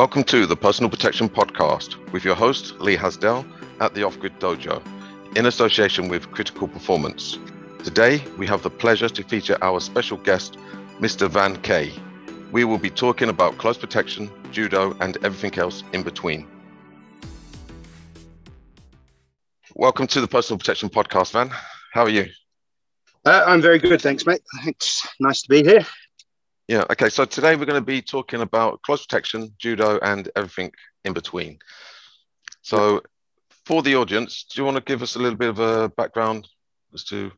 Welcome to the Personal Protection Podcast with your host, Lee Hasdell at the Off Grid Dojo in association with Critical Performance. Today, we have the pleasure to feature our special guest, Mr. Van Kay. We will be talking about close protection, judo, and everything else in between. Welcome to the Personal Protection Podcast, Van. How are you? Uh, I'm very good, thanks, mate. Thanks. nice to be here. Yeah. Okay. So today we're going to be talking about close protection, judo, and everything in between. So, for the audience, do you want to give us a little bit of a background as to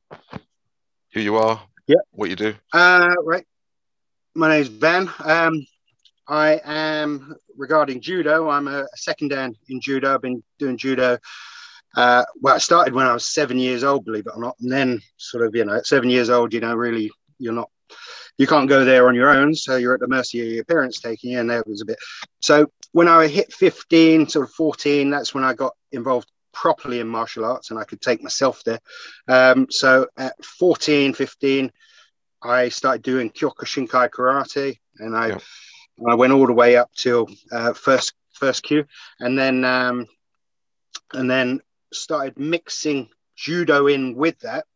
who you are? Yeah. What you do? Uh, right. My name is Van. Um, I am regarding judo. I'm a second dan in judo. I've been doing judo. Uh, well, I started when I was seven years old, believe it or not, and then sort of, you know, at seven years old, you know, really, you're not you can't go there on your own. So you're at the mercy of your parents taking you. And there was a bit. So when I hit 15, sort of 14, that's when I got involved properly in martial arts and I could take myself there. Um, so at 14, 15, I started doing Kyokushinkai karate and I, yeah. I went all the way up till uh, first, first kyu and then, um, and then started mixing judo in with that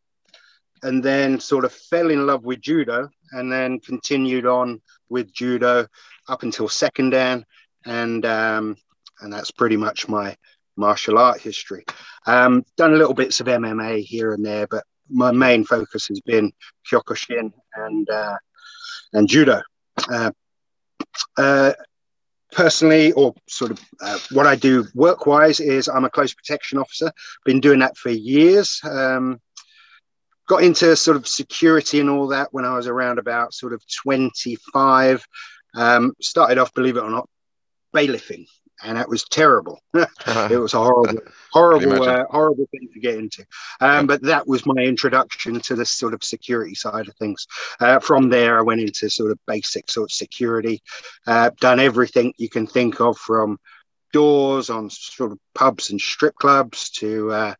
and then sort of fell in love with judo and then continued on with judo up until second dan and um, and that's pretty much my martial art history. Um, done a little bits of mma here and there but my main focus has been kyokushin and uh, and judo. Uh, uh, personally or sort of uh, what i do work wise is i'm a close protection officer. Been doing that for years. Um, got into sort of security and all that when I was around about sort of 25. Um, started off, believe it or not, bailiffing, and that was terrible. it was a horrible, horrible, uh, horrible thing to get into. Um, but that was my introduction to the sort of security side of things. Uh, from there, I went into sort of basic sort of security. Uh, done everything you can think of from doors on sort of pubs and strip clubs to uh,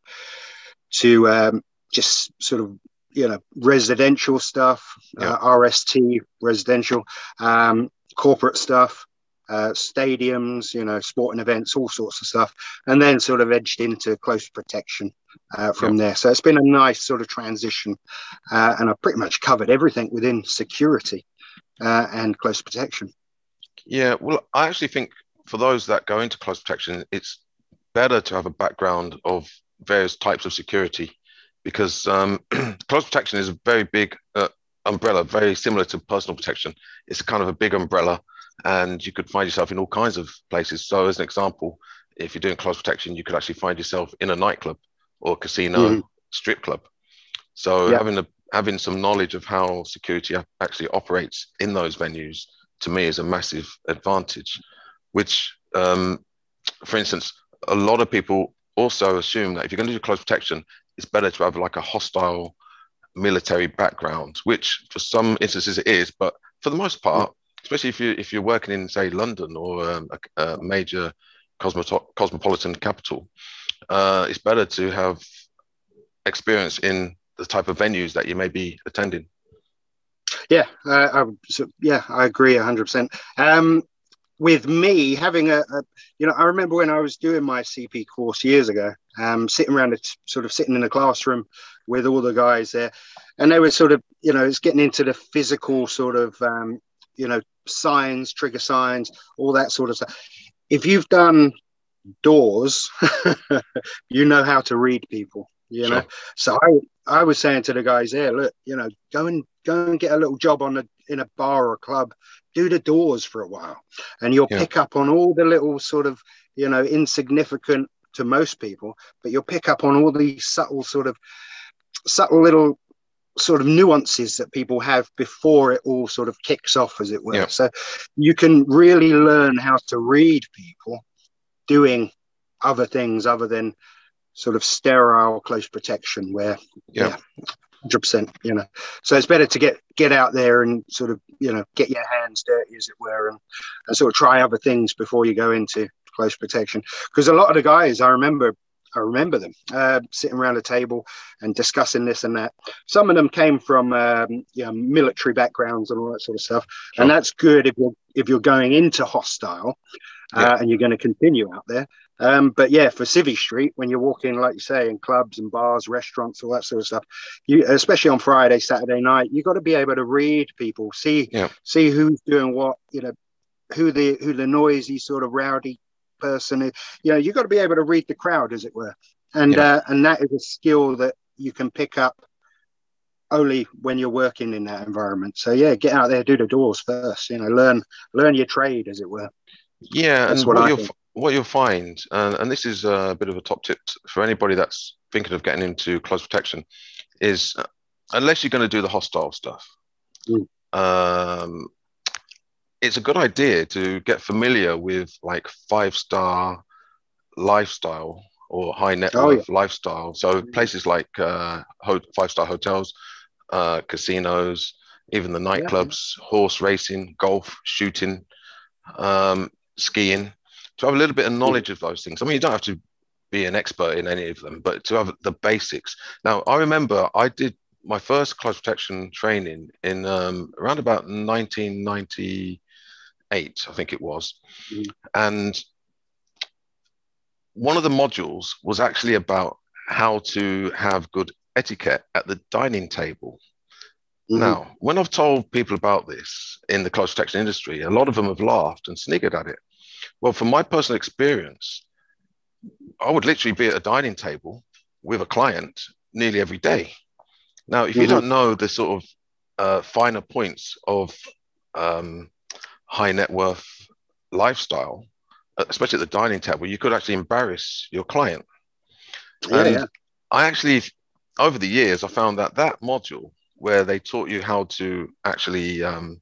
to um, just sort of you know residential stuff, yeah. uh, RST residential, um, corporate stuff, uh, stadiums, you know, sporting events, all sorts of stuff, and then sort of edged into close protection uh, from yeah. there. So it's been a nice sort of transition, uh, and I've pretty much covered everything within security uh, and close protection. Yeah, well, I actually think for those that go into close protection, it's better to have a background of various types of security because um, close protection is a very big uh, umbrella, very similar to personal protection. It's kind of a big umbrella, and you could find yourself in all kinds of places. So, as an example, if you're doing close protection, you could actually find yourself in a nightclub or casino, mm-hmm. strip club. So, yeah. having a having some knowledge of how security actually operates in those venues to me is a massive advantage. Which, um, for instance, a lot of people also assume that if you're going to do close protection, it's better to have like a hostile military background, which for some instances it is, but for the most part, especially if you if you're working in say London or um, a, a, major cosmopolitan capital, uh, it's better to have experience in the type of venues that you may be attending. Yeah, uh, I, so, yeah, I agree hundred percent. Um, with me having a, a, you know, I remember when I was doing my CP course years ago, um, sitting around, a, sort of sitting in a classroom with all the guys there, and they were sort of, you know, it's getting into the physical sort of, um, you know, signs, trigger signs, all that sort of stuff. If you've done doors, you know how to read people you sure. know so i i was saying to the guys there look you know go and go and get a little job on the in a bar or a club do the doors for a while and you'll yeah. pick up on all the little sort of you know insignificant to most people but you'll pick up on all these subtle sort of subtle little sort of nuances that people have before it all sort of kicks off as it were yeah. so you can really learn how to read people doing other things other than sort of sterile close protection where yeah. yeah 100% you know so it's better to get get out there and sort of you know get your hands dirty as it were and, and sort of try other things before you go into close protection because a lot of the guys i remember I remember them uh, sitting around a table and discussing this and that. Some of them came from um, you know, military backgrounds and all that sort of stuff, sure. and that's good if you're if you're going into hostile uh, yeah. and you're going to continue out there. Um, but yeah, for Civvy Street, when you're walking, like you say, in clubs and bars, restaurants, all that sort of stuff, you especially on Friday, Saturday night, you got to be able to read people, see yeah. see who's doing what, you know, who the who the noisy sort of rowdy person is. You know, you've got to be able to read the crowd, as it were, and yeah. uh, and that is a skill that you can pick up only when you're working in that environment. So yeah, get out there, do the doors first. You know, learn learn your trade, as it were. Yeah, That's and what, what you'll what you'll find, and, and this is a bit of a top tip for anybody that's thinking of getting into close protection, is uh, unless you're going to do the hostile stuff, mm. um, it's a good idea to get familiar with like five star lifestyle or high net oh, worth yeah. lifestyle. So places like uh, five star hotels, uh, casinos, even the nightclubs, yeah. horse racing, golf, shooting, um, skiing. To have a little bit of knowledge of those things. I mean, you don't have to be an expert in any of them, but to have the basics. Now, I remember I did my first close protection training in um, around about 1998, I think it was, mm-hmm. and one of the modules was actually about how to have good etiquette at the dining table. Mm-hmm. Now, when I've told people about this in the close protection industry, a lot of them have laughed and sniggered at it. Well, from my personal experience, I would literally be at a dining table with a client nearly every day. Now, if mm-hmm. you don't know the sort of uh, finer points of um, high net worth lifestyle, especially at the dining table, you could actually embarrass your client. Yeah, and yeah. I actually, over the years, I found that that module where they taught you how to actually um,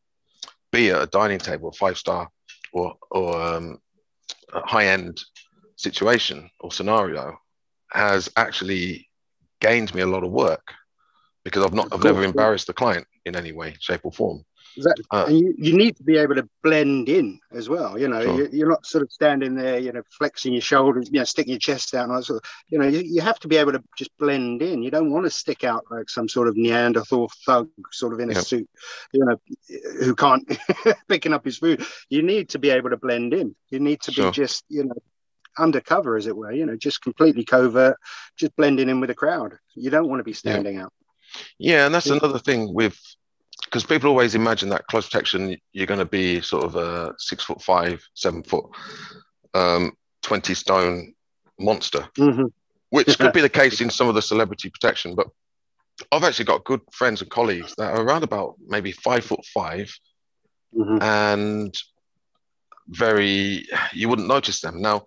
be at a dining table, five star or or um, high end situation or scenario, has actually gained me a lot of work because I've not, I've never embarrassed the client in any way, shape, or form. Exactly. Uh, and you, you need to be able to blend in as well. You know, sure. you, are not sort of standing there, you know, flexing your shoulders, you know, sticking your chest out. And sort of, you know, you, you have to be able to just blend in. You don't want to stick out like some sort of Neanderthal thug, sort of in a yep. suit, you know, who can't picking up his food. You need to be able to blend in. You need to sure. be just, you know, undercover, as it were. You know, just completely covert, just blending in with the crowd. You don't want to be standing yeah. out. Yeah, and that's another thing with because people always imagine that close protection you're going to be sort of a six foot five, seven foot, um, twenty stone monster, mm-hmm. which could be the case in some of the celebrity protection. But I've actually got good friends and colleagues that are around about maybe five foot 5 mm-hmm. and very you wouldn't notice them now.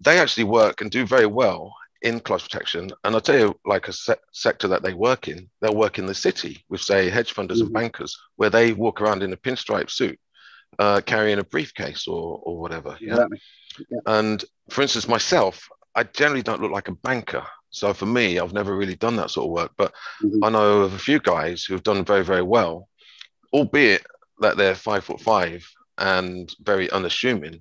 They actually work and do very well in close protection. And I'll tell you, like a se- sector that they work in, they'll work in the city with, say, hedge funders mm-hmm. and bankers, where they walk around in a pinstripe suit, uh, carrying a briefcase or, or whatever. Yeah? Exactly. yeah. And for instance, myself, I generally don't look like a banker. So for me, I've never really done that sort of work. But mm-hmm. I know of a few guys who've done very, very well, albeit that they're five foot five and very unassuming.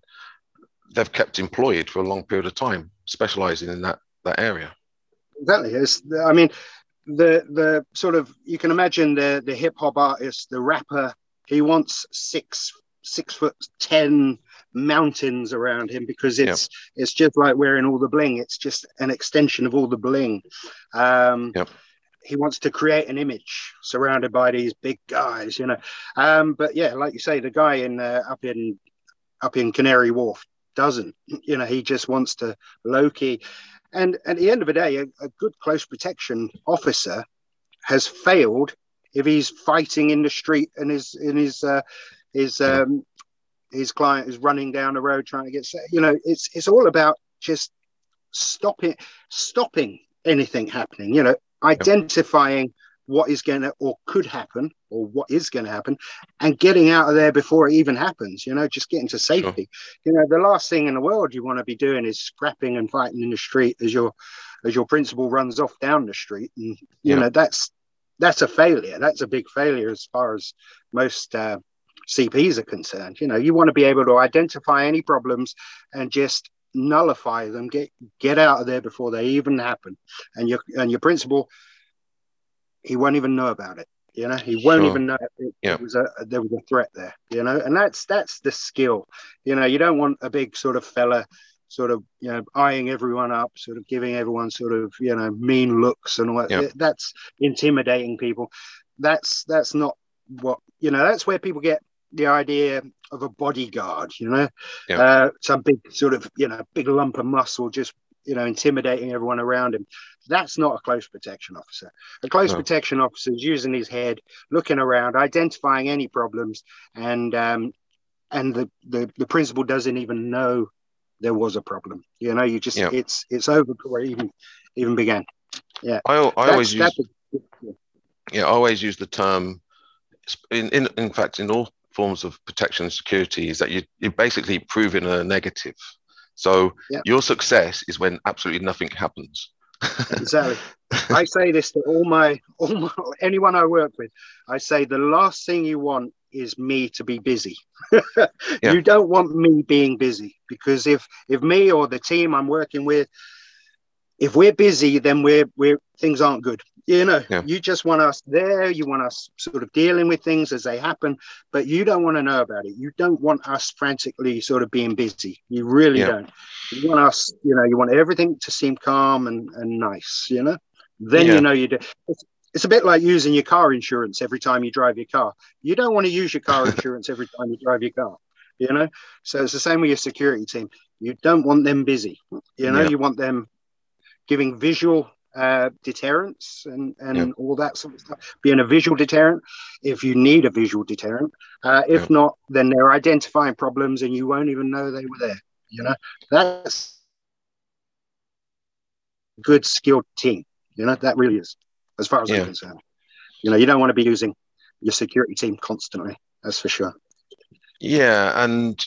They've kept employed for a long period of time, specializing in that that area. Exactly. It's, I mean, the the sort of you can imagine the the hip hop artist, the rapper. He wants six six foot ten mountains around him because it's yep. it's just like wearing all the bling. It's just an extension of all the bling. Um, yep. He wants to create an image surrounded by these big guys, you know. Um, but yeah, like you say, the guy in uh, up in up in Canary Wharf doesn't. You know, he just wants to low key. And at the end of the day, a, a good close protection officer has failed if he's fighting in the street and his in his uh, his um, his client is running down the road trying to get you know it's it's all about just stopping stopping anything happening you know identifying what is going to or could happen or what is going to happen and getting out of there before it even happens you know just getting to safety sure. you know the last thing in the world you want to be doing is scrapping and fighting in the street as your as your principal runs off down the street and you yeah. know that's that's a failure that's a big failure as far as most uh, cps are concerned you know you want to be able to identify any problems and just nullify them, get get out of there before they even happen. And your and your principal, he won't even know about it. You know, he won't sure. even know it, yeah. was a there was a threat there. You know, and that's that's the skill. You know, you don't want a big sort of fella sort of you know eyeing everyone up sort of giving everyone sort of you know mean looks and all that yeah. that's intimidating people that's that's not what you know that's where people get the idea of a bodyguard you know yeah. uh, some big sort of you know big lump of muscle just you know intimidating everyone around him. That's not a close protection officer. A close no. protection officer is using his head looking around identifying any problems and um, and the, the the principal doesn't even know there was a problem. You know you just yeah. it's it's over before it even even began. Yeah. I, I always use yeah i always use the term in, in in fact in all forms of protection and security is that you you're basically proving a negative so yeah. your success is when absolutely nothing happens. exactly. I say this to all my, all my anyone I work with. I say the last thing you want is me to be busy. yeah. You don't want me being busy because if if me or the team I'm working with, if we're busy, then we're we're things aren't good. You know, yeah. you just want us there. You want us sort of dealing with things as they happen, but you don't want to know about it. You don't want us frantically sort of being busy. You really yeah. don't. You want us, you know, you want everything to seem calm and, and nice, you know? Then yeah. you know you do. It's, it's a bit like using your car insurance every time you drive your car. You don't want to use your car insurance every time you drive your car, you know? So it's the same with your security team. You don't want them busy, you know, you want them giving visual uh, deterrence and, and all that sort of stuff, being a visual deterrent if you need a visual deterrent. Uh, if not, then they're identifying problems and you won't even know they were there. You know, that's good skilled team. You know, that really is, as far as yeah. I'm concerned. You know, you don't want to be using your security team constantly. That's for sure. Yeah, and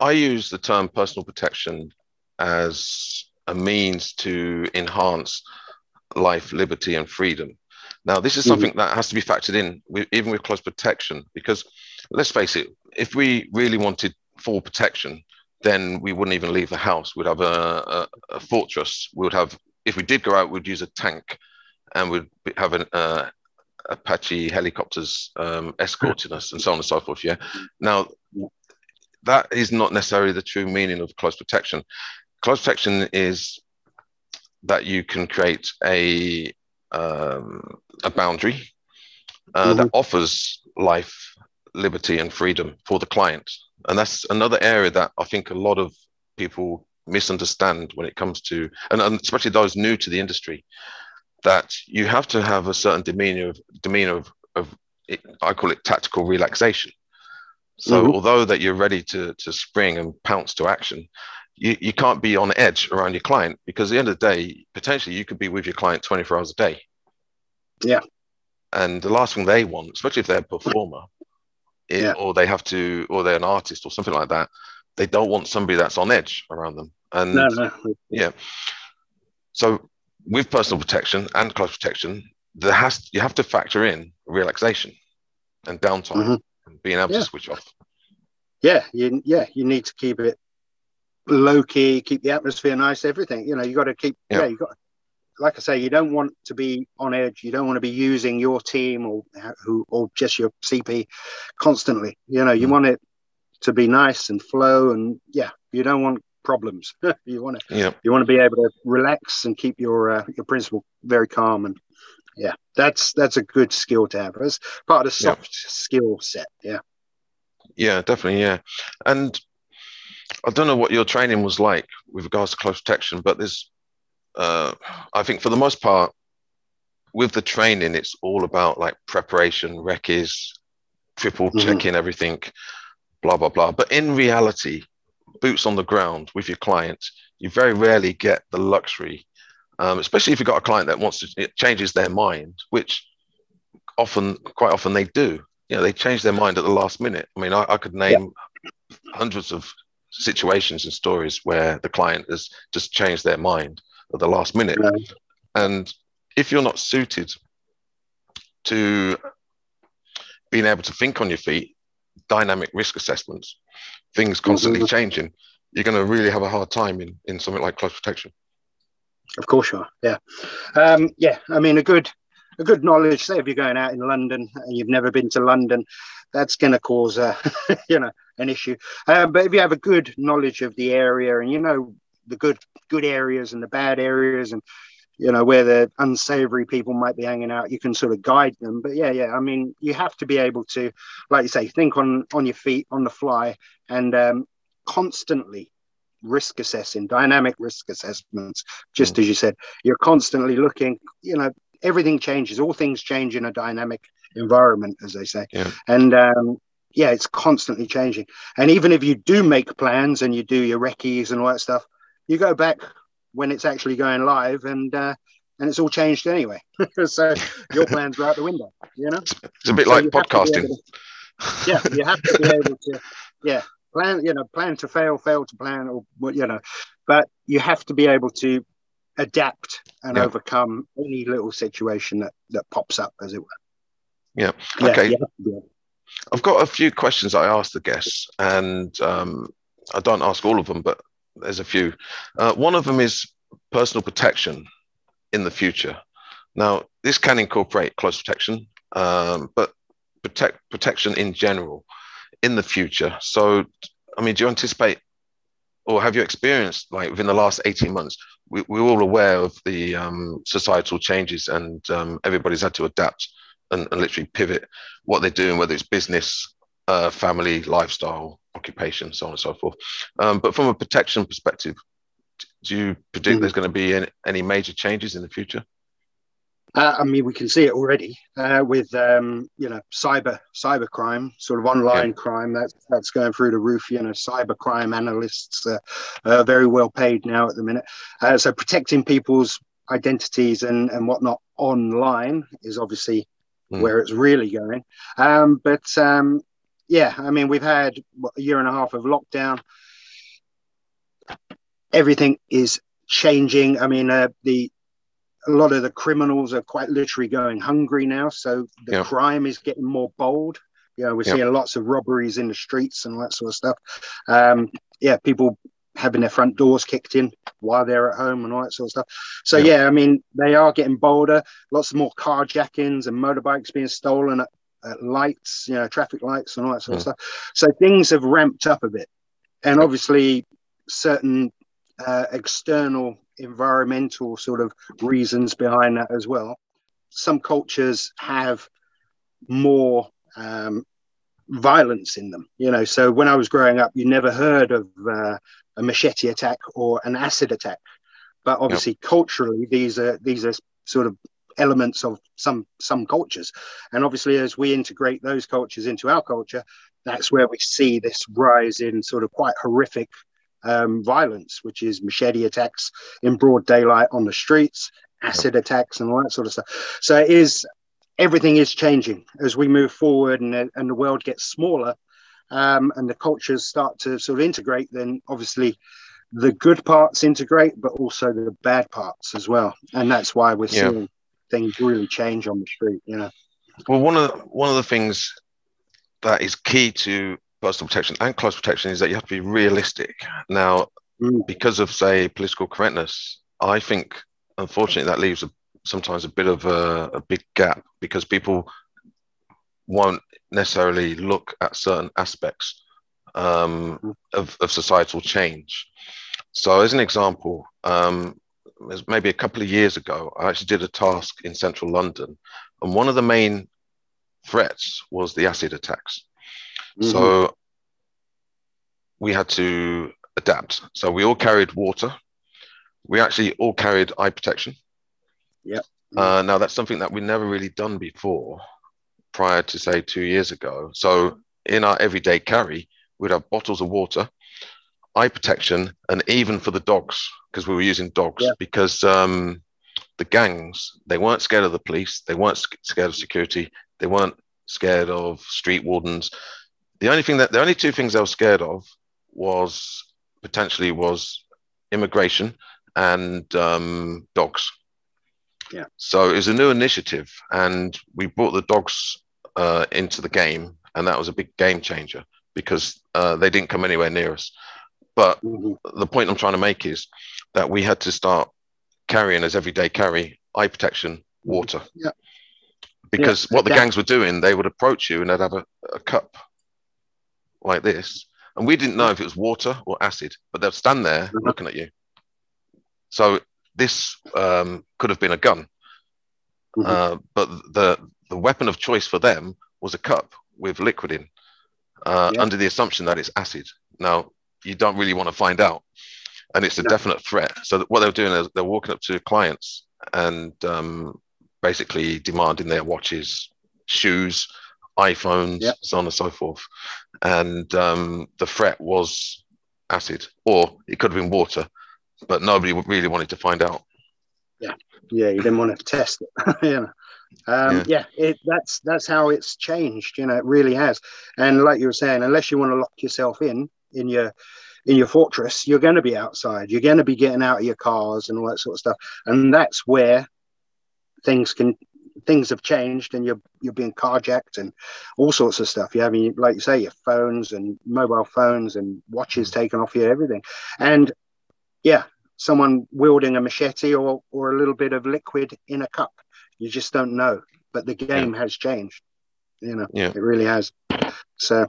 I use the term personal protection as a means to enhance life, liberty, and freedom. Now, this is something mm-hmm. that has to be factored in, with, even with close protection, because let's face it, if we really wanted full protection, then we wouldn't even leave the house. We'd have a, a, a fortress. We would have, if we did go out, we'd use a tank, and we'd have an uh, Apache helicopters um, escorting us, and so on and so forth. Yeah. Now, that is not necessarily the true meaning of close protection. Close protection is that you can create a um, a boundary uh, mm-hmm. that offers life, liberty, and freedom for the client. And that's another area that I think a lot of people misunderstand when it comes to, and, and especially those new to the industry, that you have to have a certain demeanor of demeanor of, of it, I call it tactical relaxation. So mm-hmm. although that you're ready to to spring and pounce to action, you, you can't be on edge around your client because at the end of the day, potentially you could be with your client 24 hours a day. Yeah. And the last thing they want, especially if they're a performer, it, yeah. or they have to, or they're an artist or something like that, they don't want somebody that's on edge around them. And no, no. yeah. So with personal protection and close protection, there has you have to factor in relaxation and downtime mm-hmm. and being able yeah. to switch off. Yeah, you yeah, you need to keep it low key, keep the atmosphere nice, everything. You know, you got to keep, yeah, yeah you got, like I say, you don't want to be on edge. You don't want to be using your team or who or just your CP constantly. You know, you mm. want it to be nice and flow, and yeah, you don't want problems. you want to, yeah. you want to be able to relax and keep your uh, your principal very calm and yeah, that's that's a good skill to have. As part of the soft yeah. skill set. Yeah. Yeah, definitely. Yeah, and I don't know what your training was like with regards to close protection, but there's, uh, I think for the most part, with the training, it's all about like preparation, recce's, triple mm-hmm. checking everything, blah, blah, blah. But in reality, boots on the ground with your clients, you very rarely get the luxury, um, especially if you've got a client that wants to, it changes their mind, which often, quite often they do. You know, they change their mind at the last minute. I mean, I, I could name yeah. hundreds of situations and stories where the client has just changed their mind at the last minute. Right. And if you're not suited to being able to think on your feet, dynamic risk assessments, things constantly mm-hmm. changing, you're going to really have a hard time in, in something like close protection. Of course you are. Yeah. Um, yeah. I mean, a good a good knowledge. Say if you're going out in London and you've never been to London, that's going to cause a you know an issue. Um, but if you have a good knowledge of the area and you know the good good areas and the bad areas and you know where the unsavory people might be hanging out you can sort of guide them but yeah yeah i mean you have to be able to like you say think on on your feet on the fly and um, constantly risk assessing dynamic risk assessments just mm. as you said you're constantly looking you know everything changes all things change in a dynamic environment as they say yeah. and um, yeah it's constantly changing. And even if you do make plans and you do your recce's and all that stuff you go back when it's actually going live and uh, and it's all changed anyway. So your plans are out the window you know? It's a bit so like podcasting. to, yeah you have to be able to yeah plan you know plan to fail fail to plan or you know. But you have to be able to adapt and yeah. overcome any little situation that that pops up as it were. Yeah. Okay. yeah, i've got a few questions i asked the guests and um, i don't ask all of them but there's a few uh, one of them is personal protection in the future now this can incorporate close protection um, but protect protection in general in the future. So, I mean, do you anticipate or have you experienced like within the last 18 months we, we're all aware of the um, societal changes and um, everybody's had to adapt and, and, literally pivot what they're doing whether it's business uh, family lifestyle occupation so on and so forth um, but from a protection perspective do you predict mm. there's going to be any, any major changes in the future uh, I mean, we can see it already uh, with um, you know cyber cyber crime, sort of online crime. That's that's going through the roof. You know, cyber crime analysts uh, are very well paid now at the minute. Uh, so protecting people's identities and and whatnot online is obviously mm. where it's really going. Um, but um, yeah, I mean, we've had what, a year and a half of lockdown. Everything is changing. I mean, uh, the a lot of the criminals are quite literally going hungry now. So the yeah. crime is getting more bold. You know, we're yeah. seeing lots of robberies in the streets and all that sort of stuff. Um, yeah, people having their front doors kicked in while they're at home and all that sort of stuff. So yeah, yeah I mean, they are getting bolder. Lots of more carjackings and motorbikes being stolen at, at lights, you know, traffic lights and all that sort of stuff. So things have ramped up a bit, and obviously certain uh, external environmental sort of reasons behind that as well. Some cultures have more um, violence in them, you know. So when I was growing up, you never heard of uh, a machete attack or an acid attack, but obviously yep. culturally, these are these are sort of elements of some some cultures, and obviously as we integrate those cultures into our culture, that's where we see this rise in sort of quite horrific um, violence, which is machete attacks in broad daylight on the streets, acid attacks, and all that sort of stuff. So it is everything is changing as we move forward and, and the world gets smaller um, and the cultures start to sort of integrate. Then obviously the good parts integrate, but also the bad parts as well, and that's why we're yeah. seeing things really change on the street. You know. Well, one of the, one of the things that is key to personal protection and close protection is that you have to be realistic. Now, mm. because of say political correctness, I think unfortunately that leaves a, sometimes a bit of a, a big gap because people won't necessarily look at certain aspects um, mm. of, of, societal change. So, as an example, um, maybe a couple of years ago, I actually did a task in central London, and one of the main threats was the acid attacks. Mm-hmm. So we had to adapt. So we all carried water. We actually all carried eye protection. Yeah. Uh, now that's something that we never really done before, prior to say two years ago. So in our everyday carry, we'd have bottles of water, eye protection, and even for the dogs because we were using dogs yeah. because um, the gangs they weren't scared of the police, they weren't scared of security, they weren't scared of street wardens. The only thing that the only two things they were scared of was potentially was immigration and um, dogs. Yeah. So it was a new initiative, and we brought the dogs uh, into the game, and that was a big game changer because uh, they didn't come anywhere near us. But mm-hmm. the point I'm trying to make is that we had to start carrying as everyday carry eye protection, water. Yeah. Because yeah, what the gangs were doing, they would approach you and they'd have a, a cup like this. And we didn't know if it was water or acid, but they'd stand there mm-hmm. looking at you. So this um, could have been a gun. Mm-hmm. Uh, but the the weapon of choice for them was a cup with liquid in, uh, yeah. under the assumption that it's acid. Now you don't really want to find out, and it's a no. definite threat. So what they're doing is they're walking up to clients and um, basically demanding their watches, shoes, iPhones, yep. so on and so forth. And um, the threat was acid, or it could have been water, but nobody really wanted to find out. Yeah, yeah, you didn't want to test it. know. Um, yeah, yeah it, that's that's how it's changed. You know, it really has. And like you were saying, unless you want to lock yourself in in your in your fortress, you're going to be outside. You're going to be getting out of your cars and all that sort of stuff. And that's where things can things have changed and you're you're being carjacked and all sorts of stuff. You have, like you say, your phones and mobile phones and watches taken off you, everything. And yeah, someone wielding a machete or or a little bit of liquid in a cup. You just don't know. But the game yeah. has changed. You know, yeah. it really has. So,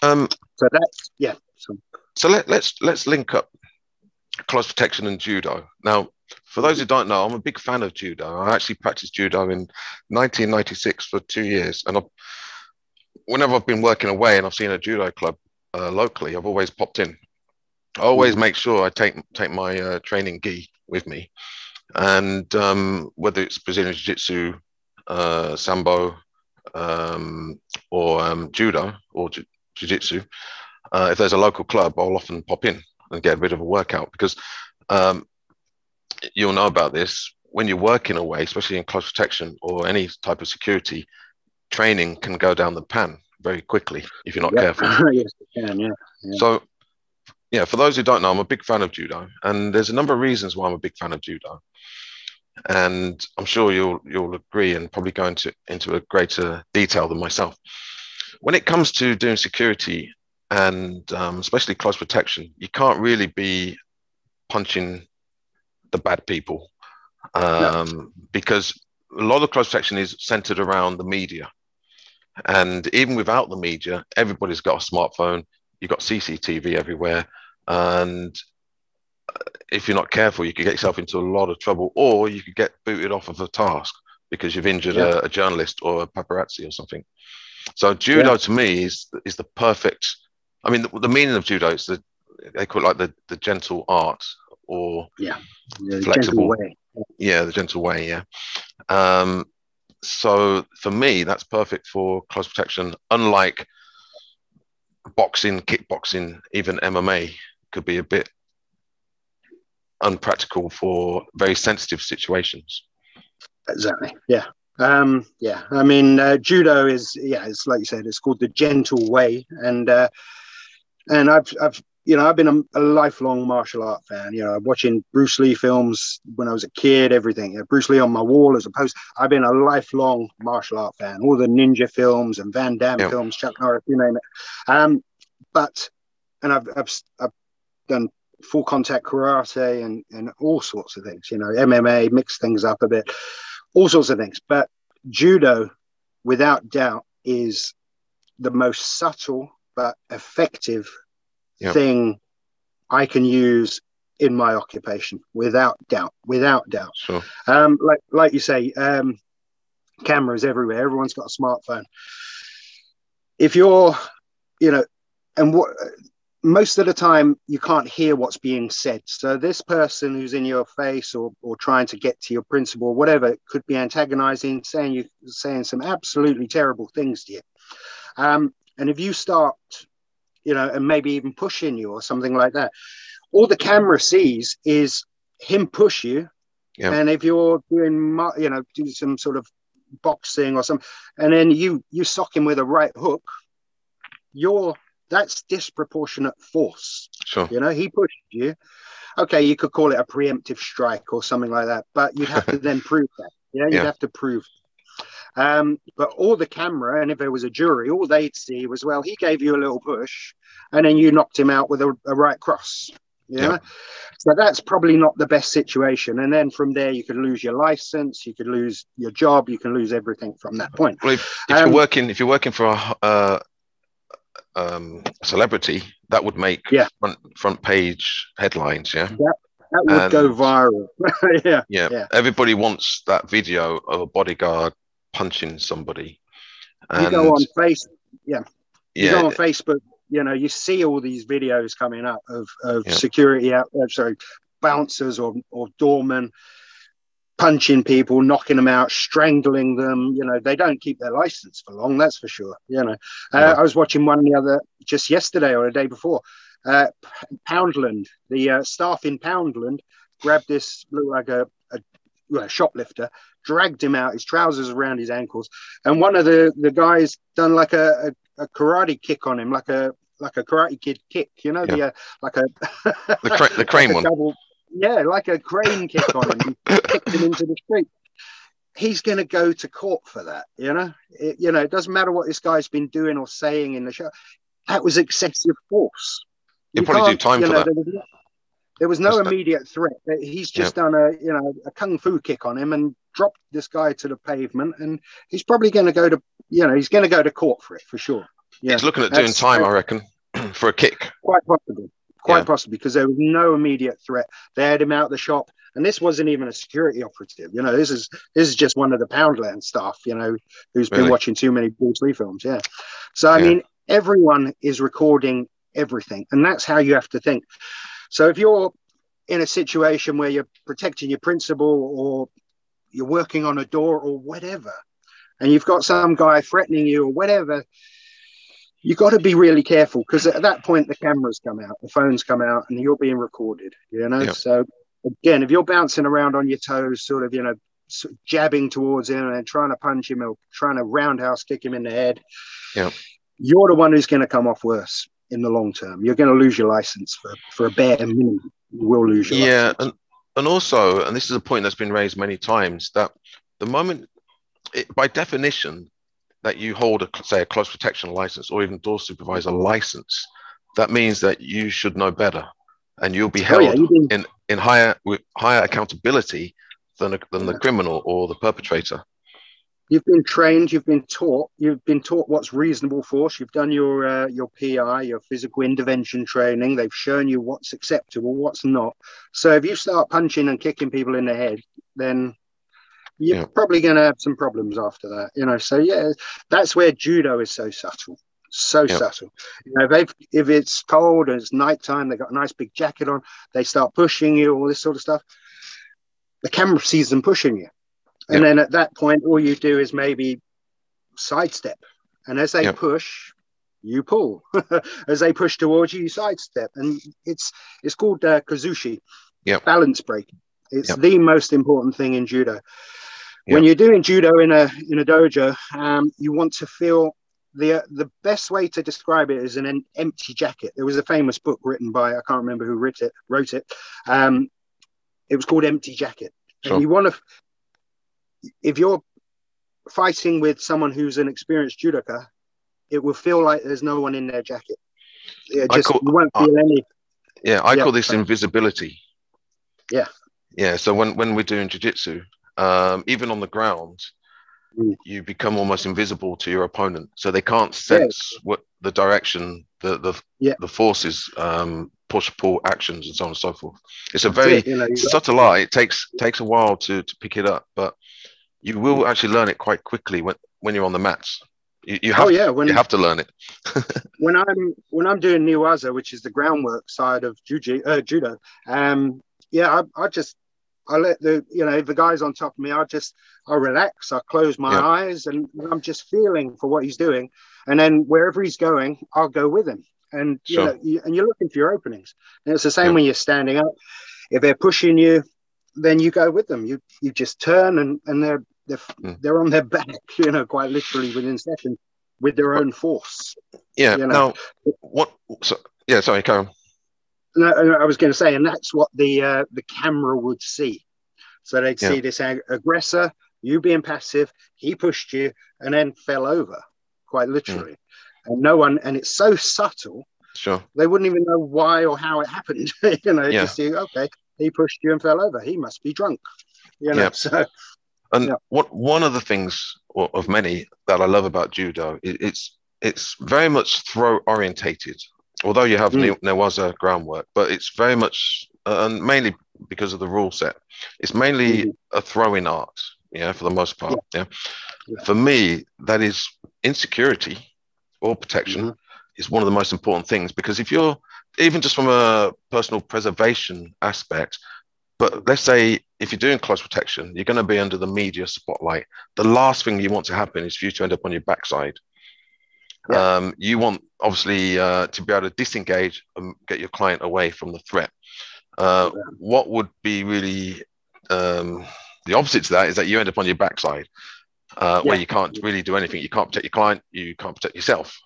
um, so that's yeah. So, so let, let's let's link up close protection and judo. Now, for those who don't know, I'm a big fan of judo. I actually practiced judo in 1996 for two years, and I've, whenever I've been working away and I've seen a judo club uh, locally, I've always popped in. I always make sure I take take my uh, training gi with me, and um, whether it's Brazilian Jiu-Jitsu, uh, Sambo, um, or um, Judo or Jiu-Jitsu, uh, if there's a local club, I'll often pop in and get a bit of a workout because um, you'll know about this when you're working away, especially in close protection or any type of security, training can go down the pan very quickly if you're not yep. careful. yes, it can, yeah. yeah. So, yeah, for those who don't know, I'm a big fan of judo, and there's a number of reasons why I'm a big fan of judo. And I'm sure you'll you'll agree and probably go into into a greater detail than myself. When it comes to doing security and um, especially close protection, you can't really be punching the bad people um, no. because a lot of close protection is centered around the media. And even without the media, everybody's got a smartphone. You've got CCTV everywhere. And uh, if you're not careful, you could get yourself into a lot of trouble, or you could get booted off of a task because you've injured yeah. a, a, journalist or a paparazzi or something. So judo yeah. to me is is the perfect I mean, the, the meaning of judo is the they call it like the the gentle art or yeah, flexible way. Yeah, the gentle way. Yeah. Um, so for me, that's perfect for close protection. Unlike boxing, kickboxing, even MMA could be a bit unpractical for very sensitive situations. Exactly. Yeah. Um, yeah. I mean, uh, judo is yeah. It's like you said. It's called the gentle way, and uh, and I've I've you know I've been a, a, lifelong martial art fan. You know, watching Bruce Lee films when I was a kid, everything. You know, Bruce Lee on my wall as a post. I've been a lifelong martial art fan. All the ninja films and Van Damme yep. films, Chuck Norris, you name it. Um, but and I've, I've I've done full contact karate and and all sorts of things. You know, MMA, mix things up a bit, all sorts of things. But judo, without doubt, is the most subtle but effective yep. thing I can use in my occupation without doubt without doubt sure. um, like like you say um, cameras everywhere everyone's got a smartphone if you're you know and what most of the time you can't hear what's being said so this person who's in your face or, or trying to get to your principal or whatever could be antagonizing saying you saying some absolutely terrible things to you um, and if you start, you know, and maybe even pushing you or something like that, all the camera sees is him push you. Yeah. And if you're doing, you know, do some sort of boxing or something, and then you you sock him with a right hook, you're that's disproportionate force. Sure. You know, he pushed you. Okay, you could call it a preemptive strike or something like that, but you'd have to then prove that. You know, you'd yeah. have to prove. Um, but all the camera, and if there was a jury, all they'd see was, well, he gave you a little push, and then you knocked him out with a, a right cross. Yeah? yeah. So that's probably not the best situation. And then from there, you could lose your license, you could lose your job, you can lose everything from that point. Well, if, if um, you're working, if you're working for a, uh, um, celebrity, that would make yeah. front, front page headlines. Yeah. yeah that would and, go viral. yeah, yeah. Yeah. Everybody wants that video of a bodyguard punching somebody. And, you go on Facebook. Yeah. You yeah. go on Facebook. You know, you see all these videos coming up of, of yeah. security out. Uh, sorry, bouncers or or doormen punching people, knocking them out, strangling them. You know, they don't keep their license for long. That's for sure. You know, uh, yeah. I was watching one the other just yesterday or a day before uh, Poundland, the uh, staff in Poundland grabbed this, looked like a, a well, shoplifter, dragged him out, his trousers around his ankles, and one of the, the guys done like a, a, a karate kick on him, like a like a karate kid kick, you know, yeah. the uh, like a the, cra- the crane like one. Double, yeah, like a crane kick on him, kicked him into the street. He's going to go to court for that, you know. It, you know, it doesn't matter what this guy's been doing or saying in the show. That was excessive force. You, probably do time for know, that. There was, no, there was no immediate threat. He's just done a you know a kung fu kick on him and dropped this guy to the pavement, and he's probably going to go to you know he's going to go to court for it for sure. Yeah, he's looking at doing time, I reckon, for a kick. Quite possibly, quite yeah. possibly, because there was no immediate threat. They had him out of the shop, and this wasn't even a security operative. You know, this is this is just one of the Poundland staff. You know, who's been watching too many Bruce Lee films. Yeah, so I yeah. mean, everyone is recording everything. And that's how you have to think. So if you're in a situation where you're protecting your principal or you're working on a door or whatever, and you've got some guy threatening you or whatever, you got to be really careful because at that point the cameras come out, the phones come out, and you're being recorded. You know, yep. so again, if you're bouncing around on your toes, sort of, you know, jabbing towards him and trying to punch him or trying to roundhouse kick him in the head, yep. you're the one who's going to come off worse in the long term. You're going to lose your license for, for a bare minimum. You will lose your yeah, license. and and also, and this is a point that's been raised many times, that the moment, it, by definition, that you hold a say a close protection license or even door supervisor license, that means that you should know better, and you'll be held oh, yeah, in in higher with higher accountability than a, than the criminal or the perpetrator you've been trained, you've been taught, you've been taught what's reasonable force. You've done your uh, your PI, your physical intervention training. They've shown you what's acceptable, what's not. So if you start punching and kicking people in the head, then you're yeah. probably going to have some problems after that. You know, so yeah, that's where judo is so subtle. So yeah. subtle. You know, if, if it's cold and it's nighttime, they've got a nice big jacket on, they start pushing you, all this sort of stuff. The camera sees them pushing you and yep. then at that point, all you do is maybe sidestep. And as they yep. push, you pull. as they push towards you, you sidestep. And it's it's called uh, kuzushi, yep. balance breaking. It's the most important thing in judo. When you're doing judo in a in a dojo, um, you want to feel the uh, the best way to describe it is an, an empty jacket. There was a famous book written by I can't remember who wrote it. Wrote it. Um, it was called Empty Jacket. Sure. And you want to if you're fighting with someone who's an experienced judoka, it will feel like there's no one in their jacket. Yeah, just call, you won't feel any. Yeah, I yeah. call this invisibility. Yeah. Yeah. So when when we're doing jiu-jitsu, um, even on the ground, mm. you become almost invisible to your opponent, so they can't sense yeah. what the direction, the the yeah. the forces, um, push pull actions, and so on and so forth. It's a very it, you know, subtle art. It takes takes a while to to pick it up, but you will actually learn it quite quickly when, when you're on the mats. You, you have, oh yeah, when, you have to learn it. when I'm when I'm doing newaza, which is the groundwork side of juji, uh, judo, um, yeah, I, I just I let the you know the guys on top of me. I just I relax. I close my yeah. eyes and I'm just feeling for what he's doing, and then wherever he's going, I'll go with him. And you sure. know, you, and you're looking for your openings. And it's the same yeah. when you're standing up. If they're pushing you, then you go with them. You you just turn and and they're they're, mm. they're on their back, you know, quite literally within seconds with their own force. Yeah. You know? Now, what? So, yeah. Sorry, Karen. No, I was going to say, and that's what the uh, the camera would see. So they'd yeah. see this ag- aggressor you being passive, he pushed you and then fell over, quite literally. Mm. And no one, and it's so subtle. Sure. They wouldn't even know why or how it happened. you know, yeah. just see, okay, he pushed you and fell over. He must be drunk. You know, so. And yeah. what one of the things of many that I love about judo, it, it's it's very much throw orientated. Although you have mm. Newaza groundwork, but it's very much uh, and mainly because of the rule set. It's mainly mm. a throwing art, yeah, for the most part. Yeah. yeah. For me, that is insecurity or protection mm-hmm. is one of the most important things because if you're even just from a personal preservation aspect, but let's say if you're doing close protection, you're going to be under the media spotlight. The last thing you want to happen is for you to end up on your backside. Yeah. Um, you want obviously uh, to be able to disengage and get your client away from the threat. Uh, yeah. What would be really um, the opposite to that is that you end up on your backside, uh, yeah. where you can't really do anything. You can't protect your client. You can't protect yourself.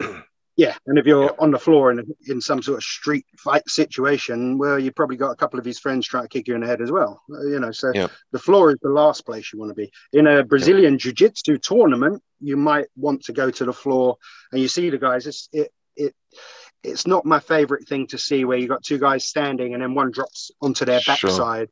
Yeah, and if you're yeah. on the floor in in some sort of street fight situation, well, you probably got a couple of his friends trying to kick you in the head as well. Uh, you know, so yeah. the floor is the last place you want to be. In a Brazilian yeah. jiu-jitsu tournament, you might want to go to the floor, and you see the guys. It's it it it's not my favorite thing to see where you got two guys standing and then one drops onto their backside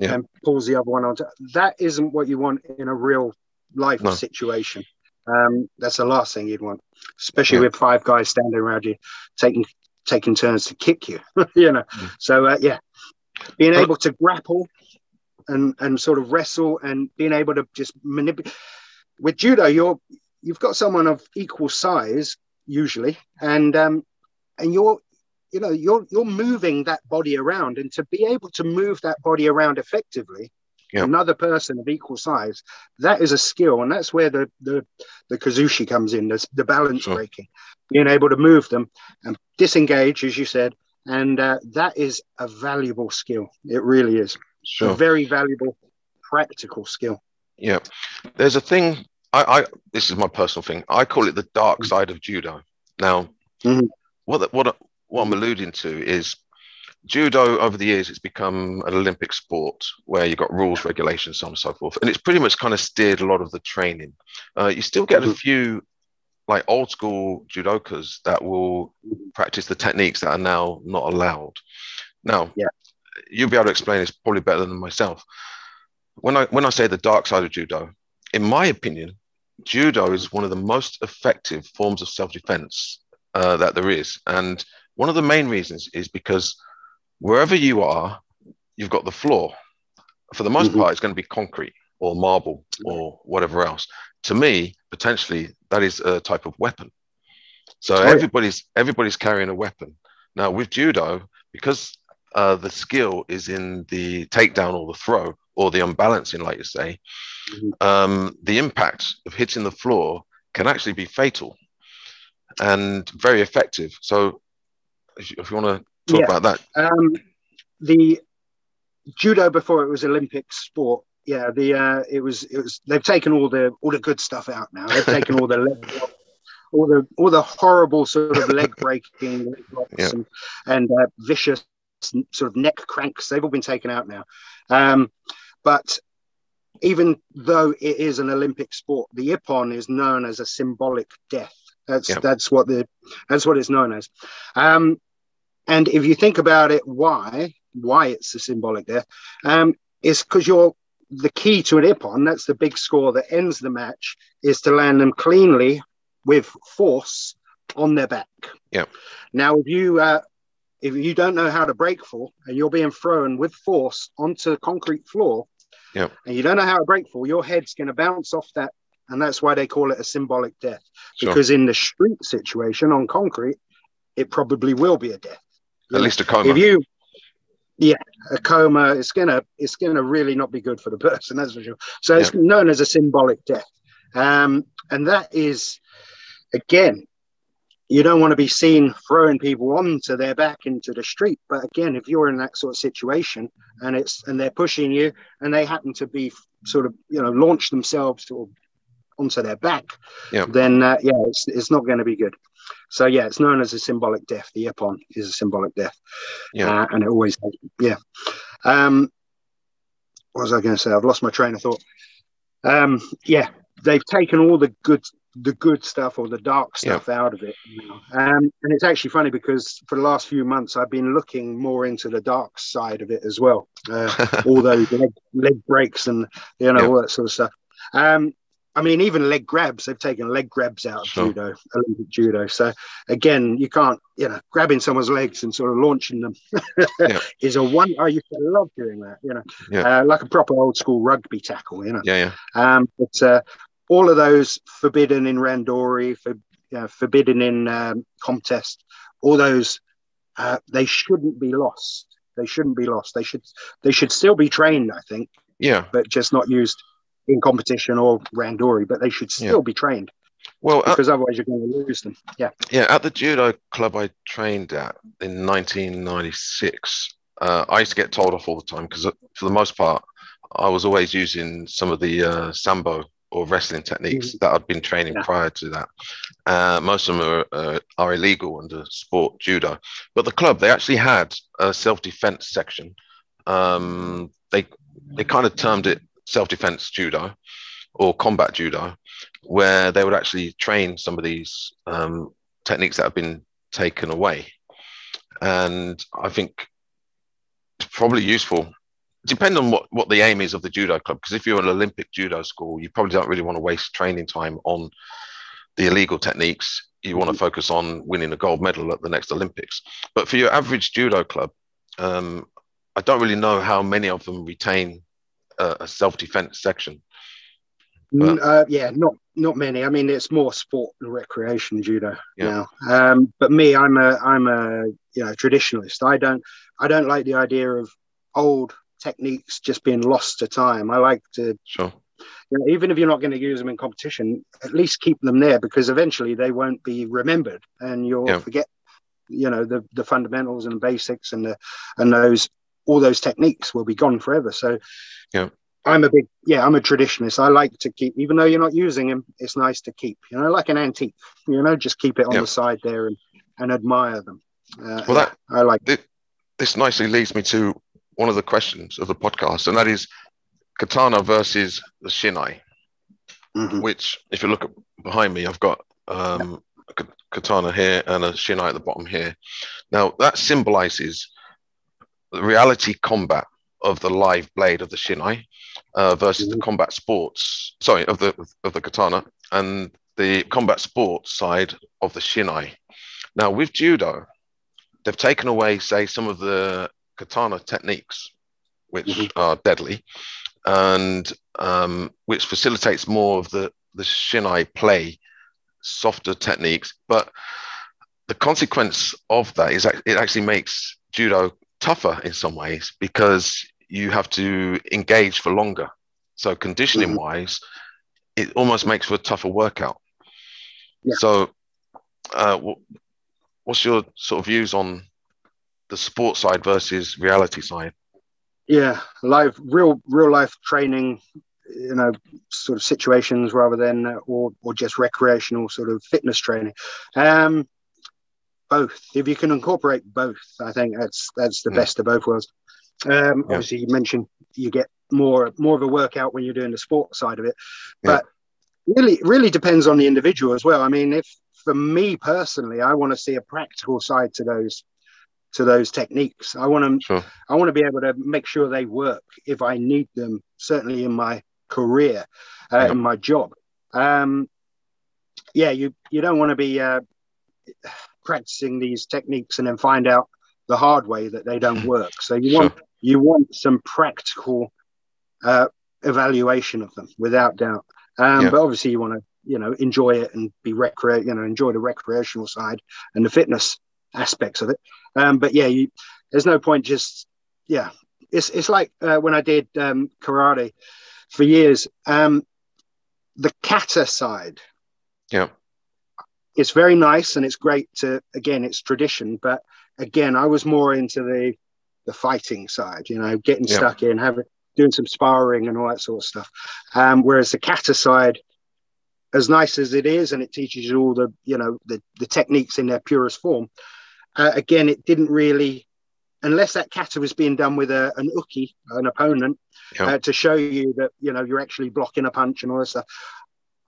sure. and pulls the other one onto. That isn't what you want in a real life no. situation. Um, that's the last thing you'd want, especially yeah. with five guys standing around you, taking taking turns to kick you. you know, mm. so uh, yeah, being able to grapple and and sort of wrestle and being able to just manipulate. With judo, you're you've got someone of equal size usually, and um, and you're you know you're you're moving that body around, and to be able to move that body around effectively another person of equal size that is a skill and that's where the the, the kuzushi comes in the, the balance sure. breaking being able to move them and disengage as you said and uh, that is a valuable skill it really is sure. a very valuable practical skill yeah there's a thing I, I this is my personal thing i call it the dark mm. side of judo now mm-hmm. what what what i'm alluding to is judo over the years it's become an olympic sport where you've got rules regulations so on and so forth and it's pretty much kind of steered a lot of the training uh, you still get a mm-hmm. few like old school judokas that will practice the techniques that are now not allowed now yeah. you'll be able to explain this probably better than myself when i when i say the dark side of judo in my opinion judo is one of the most effective forms of self-defense uh, that there is and one of the main reasons is because wherever you are, you've got the floor. For the most mm-hmm. part, it's going to be concrete or marble or whatever else. To me, potentially, that is a type of weapon. So oh, everybody's everybody's carrying a weapon. Now with judo, because uh, the skill is in the takedown or the throw or the unbalancing, like you say, mm-hmm. um, the impact of hitting the floor can actually be fatal and very effective. So if you want to talk yeah. about that? Um, the judo before it was Olympic sport. Yeah, the uh, it was it was. They've taken all the all the good stuff out now. They've taken all the leg, all the all the horrible sort of leg breaking yeah. and, and uh, vicious sort of neck cranks. They've all been taken out now. Um, but even though it is an Olympic sport, the ippon is known as a symbolic death. That's yeah. that's what the that's what it's known as. Um, and if you think about it, why why it's a symbolic death um, is because you're the key to an ippon. That's the big score that ends the match. Is to land them cleanly with force on their back. Yeah. Now, if you uh, if you don't know how to break fall and you're being thrown with force onto the concrete floor, yeah. and you don't know how to break fall, your head's going to bounce off that, and that's why they call it a symbolic death. Sure. Because in the street situation on concrete, it probably will be a death. At least a coma. If you, yeah, a coma, it's gonna it's gonna really not be good for the person. That's for sure. So it's known as a symbolic death, um, and that is, again, you don't want to be seen throwing people onto their back into the street. But again, if you're in that sort of situation and it's and they're pushing you and they happen to be sort of you know launch themselves or onto their back, yeah. then uh, yeah, it's, it's not going to be good. So yeah, it's known as a symbolic death. The ippon is a symbolic death. Yeah, uh, and it always yeah. Um, what was I going to say? I've lost my train of thought. um, yeah, they've taken all the good the good stuff or the dark stuff yeah. out of it. Um, and it's actually funny because for the last few months, I've been looking more into the dark side of it as well. Uh, all those leg, leg breaks and, you know, yeah. all that sort of stuff. Um, I mean, even leg grabs, they've taken leg grabs out of sure. judo, Olympic judo. So again, you can't, you know, grabbing someone's legs and sort of launching them yeah. is a one. I used to love doing that, you know, yeah. uh, like a proper old school rugby tackle, you know. Yeah, yeah. Um, but uh, all of those forbidden in Randori, for, forbidden in um, Comtest, all those, uh, they shouldn't be lost. They shouldn't be lost. They should, they should still be trained, I think. Yeah. But just not used in competition or randori, but they should still yeah. be trained. Well, because at, otherwise you're going to lose them. Yeah. Yeah. At the judo club I trained at in 1996, uh, I used to get told off all the time because, uh, for the most part, I was always using some of the uh, sambo or wrestling techniques mm-hmm. that I'd been training yeah. prior to that. Uh, most of them are, uh, are illegal under sport judo, but the club they actually had a self defense section. Um, they they kind of termed it self-defense judo or combat judo, where they would actually train some of these um, techniques that have been taken away. And I think it's probably useful. Depending on what, what the aim is of the judo club, because if you're an Olympic judo school, you probably don't really want to waste training time on the illegal techniques. You want to focus on winning a gold medal at the next Olympics. But for your average judo club, um, I don't really know how many of them retain a, a self defense section. But, uh, yeah, not not many. I mean, it's more sport and recreation judo yeah. now. Um, but me, I'm a I'm a you know traditionalist. I don't I don't like the idea of old techniques just being lost to time. I like to sure. You know, even if you're not going to use them in competition, at least keep them there because eventually they won't be remembered, and you'll yeah. forget, you know, the the fundamentals and the basics and the and those all those techniques will be gone forever. So, yeah, I'm a big yeah, I'm a traditionalist. I like to keep, even though you're not using them, it's nice to keep. You know, like an antique. You know, just keep it on yeah. the side there and and admire them. Uh, well, that I like. This, this nicely leads me to one of the questions of the podcast, and that is katana versus the shinai. Mm-hmm. Which, if you look behind me, I've got um, a katana here and a shinai at the bottom here. Now that symbolizes reality combat of the live blade of the shinai uh, versus mm-hmm. the combat sports. Sorry, of the of the katana and the combat sports side of the shinai. Now with judo, they've taken away, say, some of the katana techniques, which mm-hmm. are deadly, and um, which facilitates more of the the shinai play, softer techniques, but the consequence of that is that it actually makes judo tougher in some ways because you have to engage for longer. So conditioning mm-hmm. wise, it almost makes for a tougher workout. Yeah. So, uh, what's your sort of views on the sport side versus reality side? Yeah, live, real, real life training, you know, sort of situations rather than uh, or or just recreational sort of fitness training. Um, both. If you can incorporate both, I think that's that's the mm. best of both worlds. Um, yeah. Obviously, you mentioned you get more more of a workout when you're doing the sport side of it, but yeah. really, really depends on the individual as well. I mean, if for me personally, I want to see a practical side to those to those techniques. I want to sure. I want to be able to make sure they work if I need them. Certainly in my career, uh, yeah. in my job. Um, yeah, you you don't want to be uh, practicing these techniques and then find out the hard way that they don't work. So you sure. want you want some practical uh, evaluation of them, without doubt. Um, yeah. But obviously, you want to you know enjoy it and be recreate you know enjoy the recreational side and the fitness aspects of it. Um, but yeah, you, there's no point just yeah. It's it's like uh, when I did um, karate for years. Um, the kata side, yeah, it's very nice and it's great to again it's tradition but again i was more into the the fighting side you know getting yeah. stuck in having doing some sparring and all that sort of stuff um, whereas the kata side as nice as it is and it teaches you all the you know the, the techniques in their purest form uh, again it didn't really unless that kata was being done with a, an uki an opponent, yeah. uh, to show you that you know you're actually blocking a punch and all this stuff.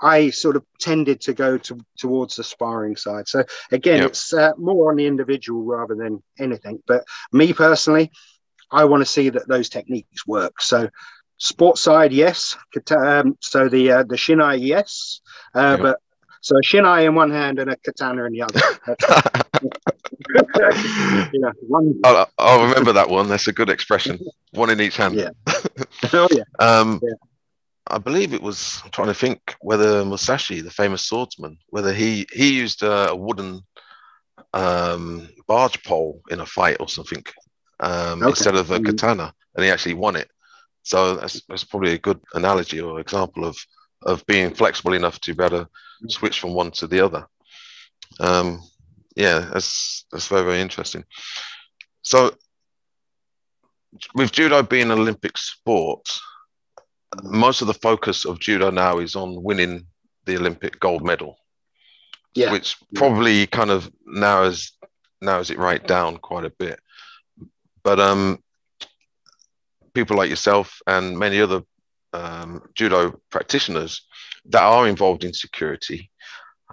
I sort of tended to go to, towards the sparring side. So again, yep. it's uh, more on the individual rather than anything. But me personally, I want to see that those techniques work. So sports side, yes. Um, so the uh, the shinai, yes. Uh, yep. But so a shinai in one hand and a katana in the other. yeah, one... I'll, I'll, remember that one. That's a good expression. One in each hand. Yeah. Oh yeah. Um, yeah. I believe it was. I'm trying to think whether Musashi, the famous swordsman, whether he he used a, a wooden um, barge pole in a fight or something um, okay. instead of a mm-hmm. katana, and he actually won it. So that's, that's probably a good analogy or example of of being flexible enough to better mm. switch from one to the other. Um, yeah, that's that's very very interesting. So with judo being an Olympic sport, most of the focus of judo now is on winning the Olympic gold medal. Yeah. Which probably kind of narrows narrows it right down quite a bit. But um people like yourself and many other um, judo practitioners that are involved in security,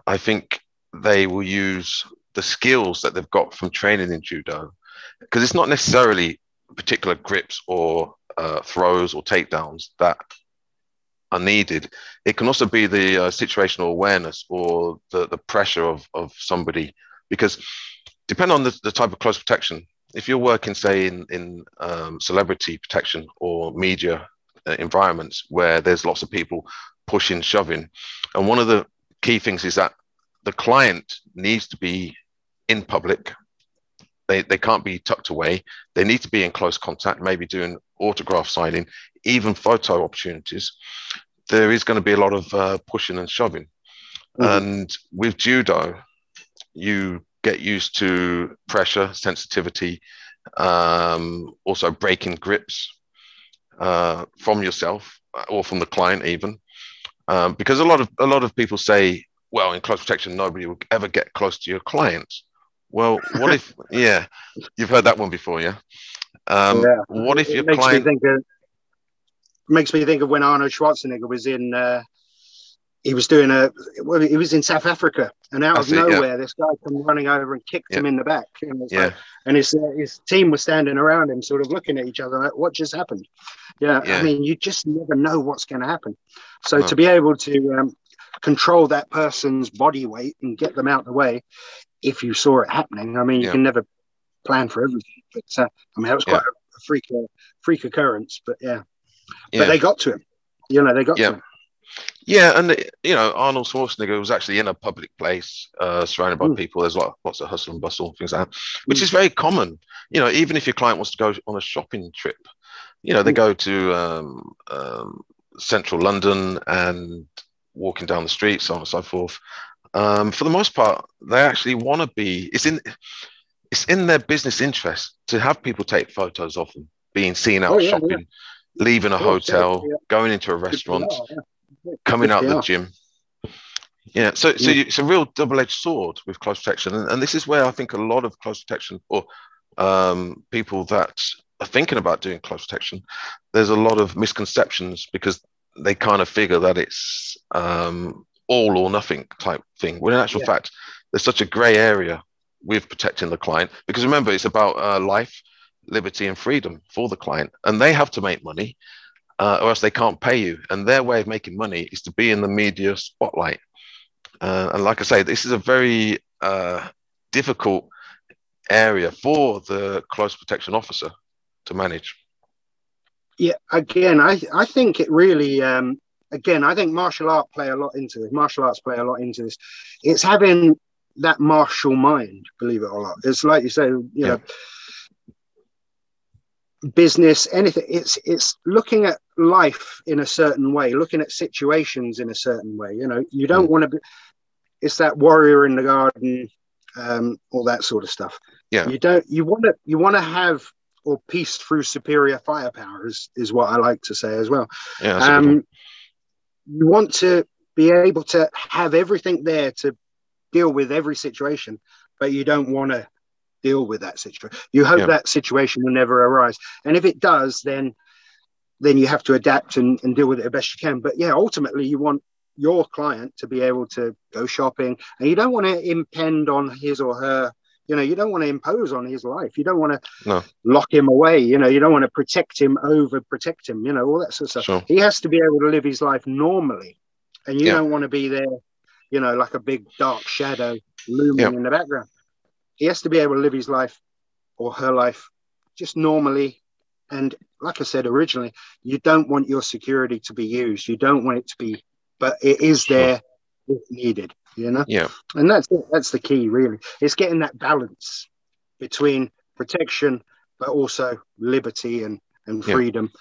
I think they will use the skills that they've got from training in judo because it's not necessarily particular grips or uh, throws or takedowns that are needed. It can also be the uh, situational awareness or the, the pressure of, of somebody, because depending on the, the type of close protection, if you're working, say, in, in um, celebrity protection or media uh, environments where there's lots of people pushing, shoving, and one of the key things is that the client needs to be in public they, they can't be tucked away. They need to be in close contact, maybe doing autograph signing, even photo opportunities. There is going to be a lot of uh, pushing and shoving. Mm. And with judo, you get used to pressure, sensitivity, um, also breaking grips uh, from yourself or from the client, even. Um, because a lot of a lot of people say, well, in close protection, nobody will ever get close to your clients. Well, what if? yeah, you've heard that one before, yeah. Um, yeah. What if it your makes client? Me think of, makes me think of when Arnold Schwarzenegger was in. Uh, he was doing a. Well, he was in South Africa, and out That's of nowhere, yeah. this guy came running over and kicked yeah. him in the back. And, yeah. Like, and his uh, his team was standing around him, sort of looking at each other, like, "What just happened?" Yeah. I mean, you just never know what's going to happen. So oh. to be able to um, control that person's body weight and get them out of the way if you saw it happening. I mean, you can never plan for everything, but uh, I mean, that was quite yeah. a freak, uh, freak occurrence. But yeah. yeah. but they got to him. You know, they got to him. Yeah, and you know Arnold Schwarzenegger was actually in a public place, uh, surrounded by mm. people. There's lot, lots of hustle and bustle, things like that, which mm. is very common. You know, even if your client wants to go on a shopping trip, you know, they mm. go to um, um, central London and walking down the streets, so on and so forth um, for the most part, they actually want to be. It's in it's in their business interest to have people take photos of them being seen out oh, yeah, shopping, yeah. leaving a hotel, yeah, going into a restaurant, coming out the gym. Yeah, so so it's a real double-edged sword with close protection, and, and, this is where I think a lot of close protection or um, people that are thinking about doing close protection, there's a lot of misconceptions because they kind of figure that it's um, all or nothing type thing. When in actual fact, there's such a grey area with protecting the client because remember, it's about uh, life, liberty, and freedom for the client, and they have to make money, uh, or else they can't pay you. And their way of making money is to be in the media spotlight. Uh, and like I say, this is a very uh, difficult area for the close protection officer to manage. Yeah, again, I I think it really um, again, I think martial art play a lot into this. Martial arts play a lot into this. It's having that martial mind, believe it or not. It's like you say, you yeah. know, business, anything. It's it's looking at life in a certain way, looking at situations in a certain way. You know, you don't mm. want to be. It's that warrior in the garden, um, all that sort of stuff. Yeah. You don't. You want to. You want to have or peace through superior firepower is, is what I like to say as well. Yeah, um, you want to be able to have everything there to deal with every situation, but you don't want to deal with that situation. You hope Yeah. that situation will never arise. And if it does, then then you have to adapt and, and deal with it the best you can. But yeah, ultimately you want your client to be able to go shopping and you don't want to impend on his or her you know you don't want to impose on his life you don't want to No. lock him away you know you don't want to protect him over protect him you know all that sort of stuff Sure. he has to be able to live his life normally and you Yeah. don't want to be there you know like a big dark shadow looming Yeah. in the background he has to be able to live his life or her life just normally and like i said originally you don't want your security to be used you don't want it to be but it is there if needed you know Yeah. and that's it. that's the key really it's getting that balance between protection but also liberty and and Yeah. freedom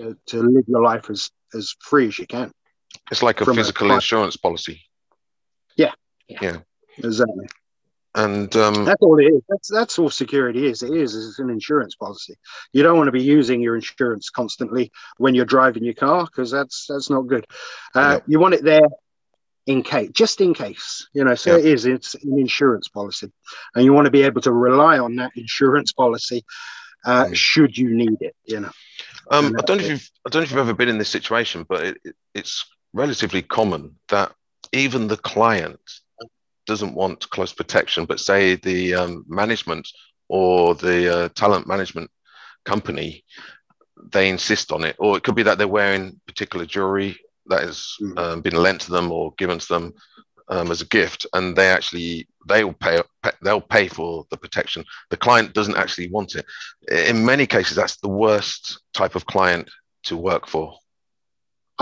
to, to live your life as as free as you can It's like a physical a physical client- Yeah. policy. exactly And um, that's all it is that's that's all security is it is it's an insurance policy you don't want to be using your insurance constantly when you're driving your car because that's that's not good uh, Yeah. you want it there in case just in case you know so Yeah. it is it's an insurance policy and you want to be able to rely on that insurance policy uh, Mm. should you need it you know Um, I don't know if you've I don't know if you've ever been in this situation, but it, it- it's relatively common that even the client doesn't want close protection, but say the um, management or the uh, talent management company they insist on it, or it could be that they're wearing particular jewelry that has Mm. um, been lent to them or given to them um, as a gift, and they actually they will pay, pay they'll pay for the protection. The client doesn't actually want it. In many cases, that's the worst type of client to work for.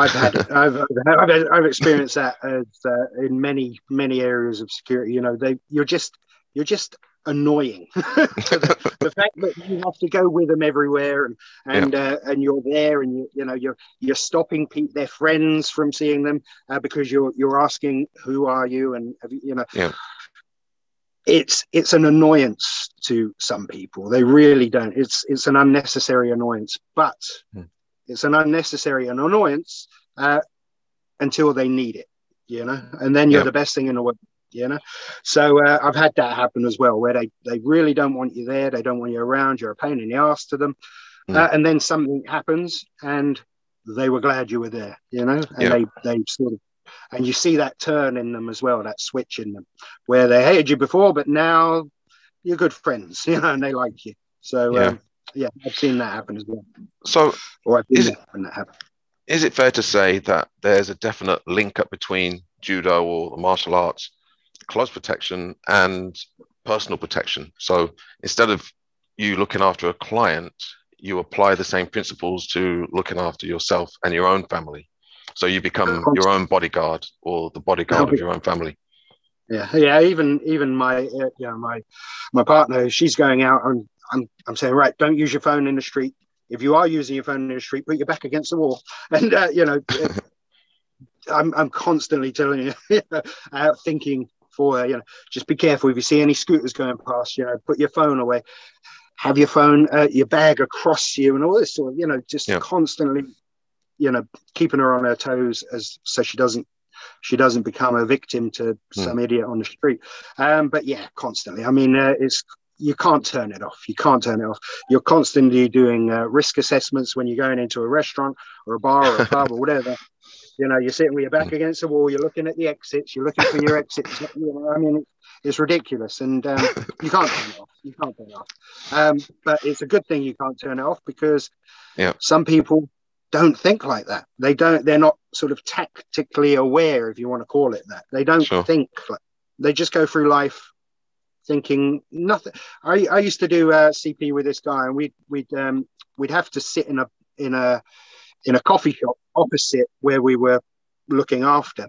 I've had I've, I've I've experienced that as, uh, in many many areas of security. You know, they you're just you're just annoying. the, the fact that you have to go with them everywhere and and uh, and you're there and you you know you're you're stopping pe- their friends from seeing them uh, because you're you're asking who are you and have you, you know Yeah. it's it's an annoyance to some people they really don't it's it's an unnecessary annoyance but Hmm. It's an unnecessary an annoyance uh, until they need it you know and then you're Yeah. the best thing in the world you know so uh, i've had that happen as well where they they really don't want you there they don't want you around you're a pain in the ass to them Mm. uh, and then something happens and they were glad you were there you know and Yeah. they they sort of and you see that turn in them as well that switch in them where they hated you before but now you're good friends you know and they like you so Yeah. um, yeah i've seen that happen as well So, or Is it- that when that happen is it fair to say that there's a definite link up between judo or the martial arts, close protection, and personal protection? So, instead of you looking after a client, you apply the same principles to looking after yourself and your own family. So you become your own bodyguard or the bodyguard of your own family. Yeah, yeah. Even even my uh, know my my partner, she's going out and I'm I'm saying right, don't use your phone in the street. If you are using your phone in the street, put your back against the wall. And uh, you know, I'm I'm constantly telling you, uh, thinking for her, you know, just be careful if you see any scooters going past. You know, put your phone away. Have your phone, uh, your bag across you, and all this sort of, you know, just Yeah. constantly, you know, keeping her on her toes as so she doesn't she doesn't become a victim to Hmm. some idiot on the street. Um, but yeah, constantly. I mean, uh, it's you can't turn it off. You can't turn it off. You're constantly doing uh, risk assessments when you're going into a restaurant or a bar or a pub or whatever. You know, you're sitting with your back against the wall. You're looking at the exits. You're looking for your exits. You know, I mean, it's, it's ridiculous, and um, you can't turn it off. You can't turn it off. Um, but it's a good thing you can't turn it off because Yeah. some people don't think like that. They don't. They're not sort of tactically aware, if you want to call it that. They don't Sure. think. Like, they just go through life thinking nothing. I, I used to do uh, CP with this guy, and we'd we'd um, we'd have to sit in a in a in a coffee shop opposite where we were looking after,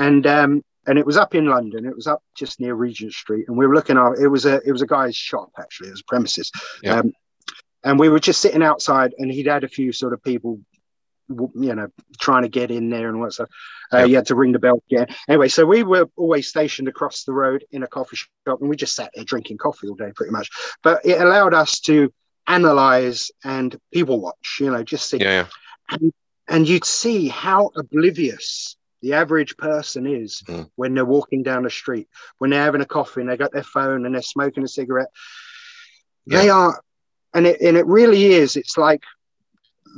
and um, and it was up in London. It was up just near Regent Street, and we were looking out. It was a it was a guy's shop actually. It was premises, um, and we were just sitting outside, and he'd had a few sort of people. You know, trying to get in there and what so, uh, Yeah. you had to ring the bell again. Anyway, so we were always stationed across the road in a coffee shop, and we just sat there drinking coffee all day, pretty much. But it allowed us to analyze and people watch. You know, just see Yeah, yeah. and you'd see how oblivious the average person is Mm. when they're walking down the street, when they're having a coffee and they got their phone and they're smoking a cigarette. They are, and it and it really is. It's like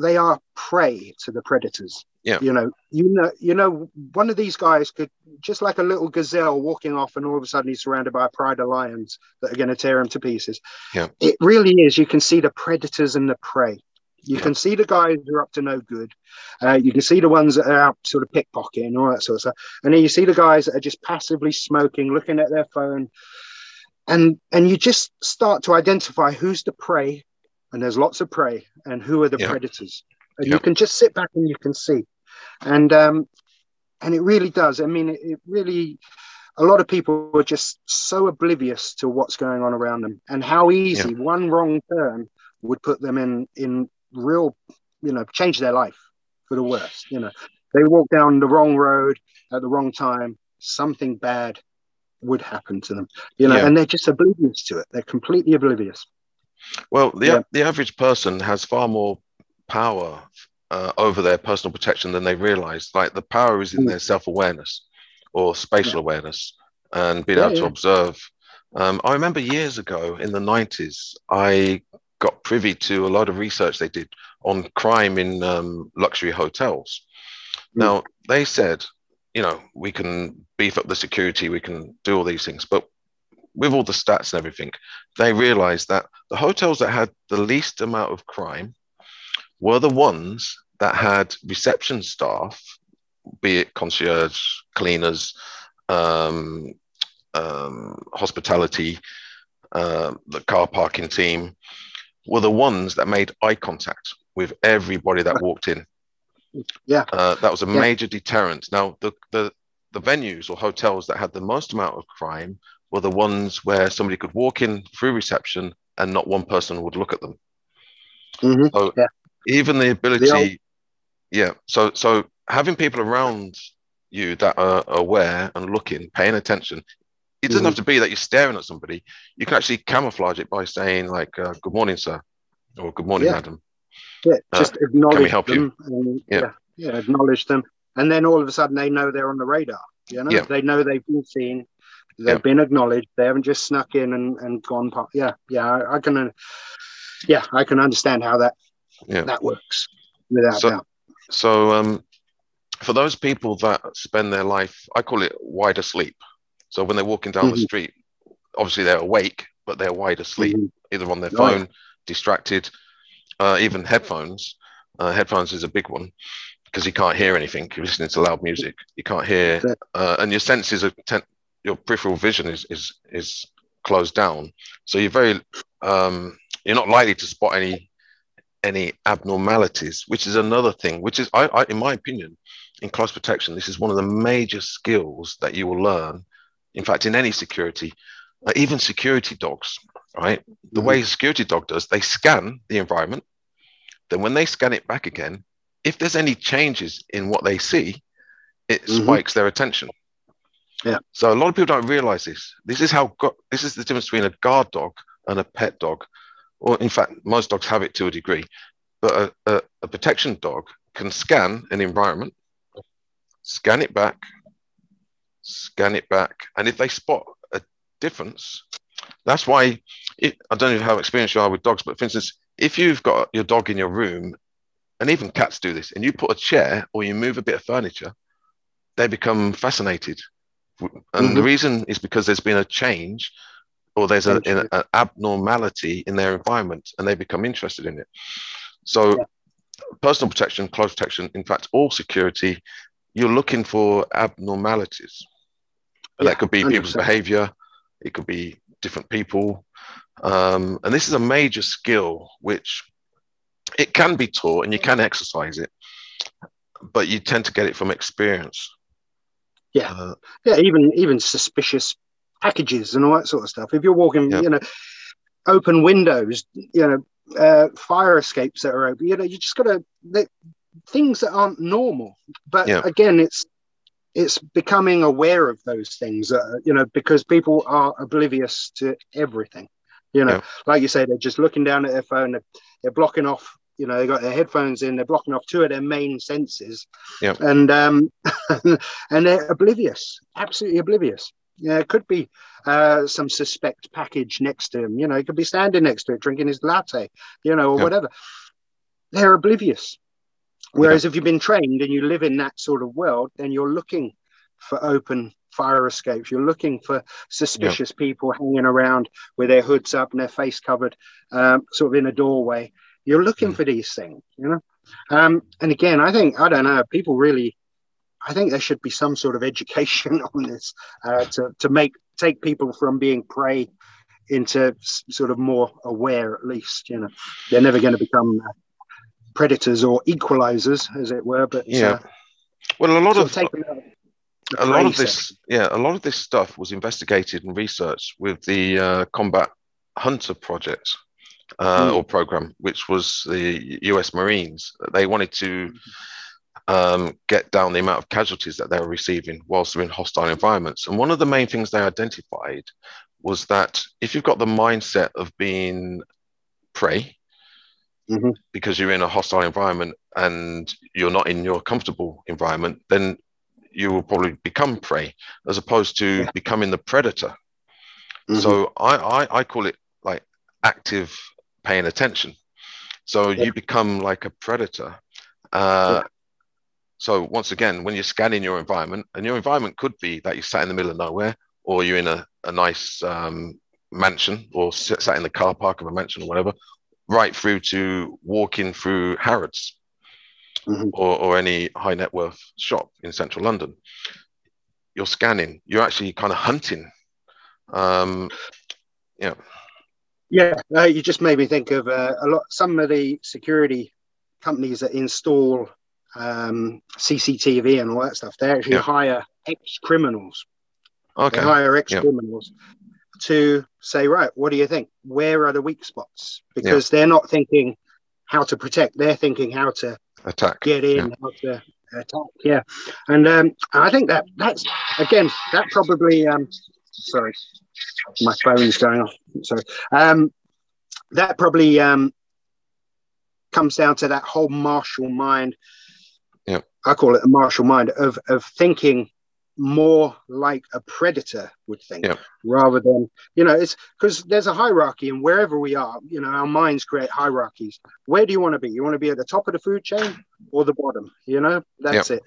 they are prey to the predators. Yeah. You know, you know, you know, one of these guys could just like a little gazelle walking off, and all of a sudden he's surrounded by a pride of lions that are going to tear him to pieces. Yeah. It really is. You can see the predators and the prey. You Yeah. can see the guys who are up to no good. Uh, you can see the ones that are out sort of pickpocketing all that sort of stuff. And then you see the guys that are just passively smoking, looking at their phone. And and you just start to identify who's the prey, and there's lots of prey, and who are the Yeah. predators. And Yeah. you can just sit back and you can see. And um and it really does. I mean, it, it really a lot of people are just so oblivious to what's going on around them and how easy one wrong turn would put them in in real you know change their life for the worst you know they walk down the wrong road at the wrong time something bad would happen to them you know Yeah. and they're just oblivious to it they're completely oblivious Well, the Yeah. the average person has far more power uh, over their personal protection than they realize. Like the power is in Mm. their self awareness or spatial awareness and being Yeah, able to observe. Um, I remember years ago in the 90s, I got privy to a lot of research they did on crime in um, luxury hotels. Mm. Now, they said, you know, we can beef up the security, we can do all these things, but with all the stats and everything, they realized that the hotels that had the least amount of crime were the ones that had reception staff, be it concierge, cleaners, um, um, hospitality, uh, the car parking team, were the ones that made eye contact with everybody that walked in. Yeah. Uh, that was a Yeah. major deterrent. Now, the, the, the venues or hotels that had the most amount of crime were the ones where somebody could walk in through reception and not one person would look at them. Mhm. So Yeah. even the ability, old- yeah. So so having people around you that are aware and looking, paying attention. It doesn't Mhm. have to be that you're staring at somebody. You can actually camouflage it by saying like, uh, "Good morning, sir," or "Good morning, Yeah. madam." yeah Uh, just acknowledge help you? them and, Yeah. yeah. yeah acknowledge them and then all of a sudden they know they're on the radar you know Yeah. they know they've been seen they've been acknowledged they haven't just snuck in and, and gone pa- yeah yeah I, I can uh, yeah i can understand how that Yeah. that works without So- doubt So um, for those people that spend their life, I call it wide asleep. So when they're walking down the Mhm. street, obviously they're awake, but they're wide asleep, Mhm. either on their phone, distracted, uh, even headphones. Uh, headphones is a big one because you can't hear anything. You're listening to loud music. You can't hear, uh, and your senses are ten- your peripheral vision is is is closed down. So you're very um, you're not likely to spot any any abnormalities, which is another thing. Which is, I, I in my opinion, in close protection, this is one of the major skills that you will learn. In fact, in any security, uh, even security dogs, right? The Mhm. way a security dog does, they scan the environment. Then when they scan it back again, if there's any changes in what they see, it Mhm. spikes their attention. Yeah. So a lot of people don't realize this. This is how go- this is the difference between a guard dog and a pet dog. Or in fact, most dogs have it to a degree. But a, a, a protection dog can scan an environment, scan it back, scan it back, and if they spot a difference, that's why it, I don't know how experienced you are with dogs, but for instance, if you've got your dog in your room, and even cats do this, and you put a chair or you move a bit of furniture, they become fascinated. And the Mhm. reason is because there's been a change or there's a, Change, an abnormality in their environment and they become interested in it. So, Yeah. personal protection, close protection, in fact, all security, you're looking for abnormalities. And Yeah, that could be people's 100%. behavior, it could be different people. Um, and this is a major skill which it can be taught and you can exercise it, but you tend to get it from experience. Yeah. Uh, yeah. even even suspicious packages and all that sort of stuff. If you're walking you know open windows you know uh, fire escapes that are open you know you just gotta the, things that aren't normal. But again it's it's becoming aware of those things uh, you know because people are oblivious to everything you know. Like you say they're just looking down at their phone they're, they're blocking off you know they got their headphones in they're blocking off two of their main senses Yeah. and um and they're oblivious absolutely oblivious Yeah, it could be uh, some suspect package next to him. You know, he could be standing next to it, drinking his latte, you know, or yeah. whatever. They're oblivious. Whereas yeah. if you've been trained and you live in that sort of world, then you're looking for open fire escapes. You're looking for suspicious people hanging around with their hoods up and their face covered, um, sort of in a doorway. You're looking mm. for these things, you know. Um, and again, I think I don't know. People really, I think there should be some sort of education on this uh, to to make take people from being prey into sort of more aware. At least, you know, they're never going to become uh, predators or equalizers, as it were. But yeah, uh, well, a lot of a lot of this, yeah, a lot of this stuff was investigated and researched with the uh, Combat Hunter project uh, mm. or program, which was the U.S. Marines. They wanted to um, get down the amount of casualties that they were receiving whilst they're in hostile environments. And one of the main things they identified was that if you've got the mindset of being prey, mm-hmm. because you're in a hostile environment and you're not in your comfortable environment, then you will probably become prey as opposed to yeah. becoming the predator. Mm-hmm. So I, I, I call it like active paying attention. So yeah. you become like a predator. Uh, yeah. So once again, when you're scanning your environment, and your environment could be that you sat in the middle of nowhere, or you're in a, a nice um, mansion, or sit, sat in the car park of a mansion or whatever, right through to walking through Harrods mm-hmm. or, or any high net worth shop in central London. You're scanning, you're actually kind of hunting. Um, yeah. Yeah, uh, you just made me think of uh, a lot. Some of the security companies that install um, CCTV and all that stuff, they actually yeah. hire ex criminals. Okay. They hire ex criminals to say, right, what do you think? Where are the weak spots? Because yeah. they're not thinking how to protect; they're thinking how to attack, get in, yeah. how to attack. Yeah, and um, I think that that's again that probably. Um, sorry, my phone's going off. So Um, that probably um, comes down to that whole martial mind. Yeah, I call it a martial mind of of thinking more like a predator would think yeah. rather than you know it's because there's a hierarchy and wherever we are you know our minds create hierarchies where do you want to be you want to be at the top of the food chain or the bottom you know that's yeah. it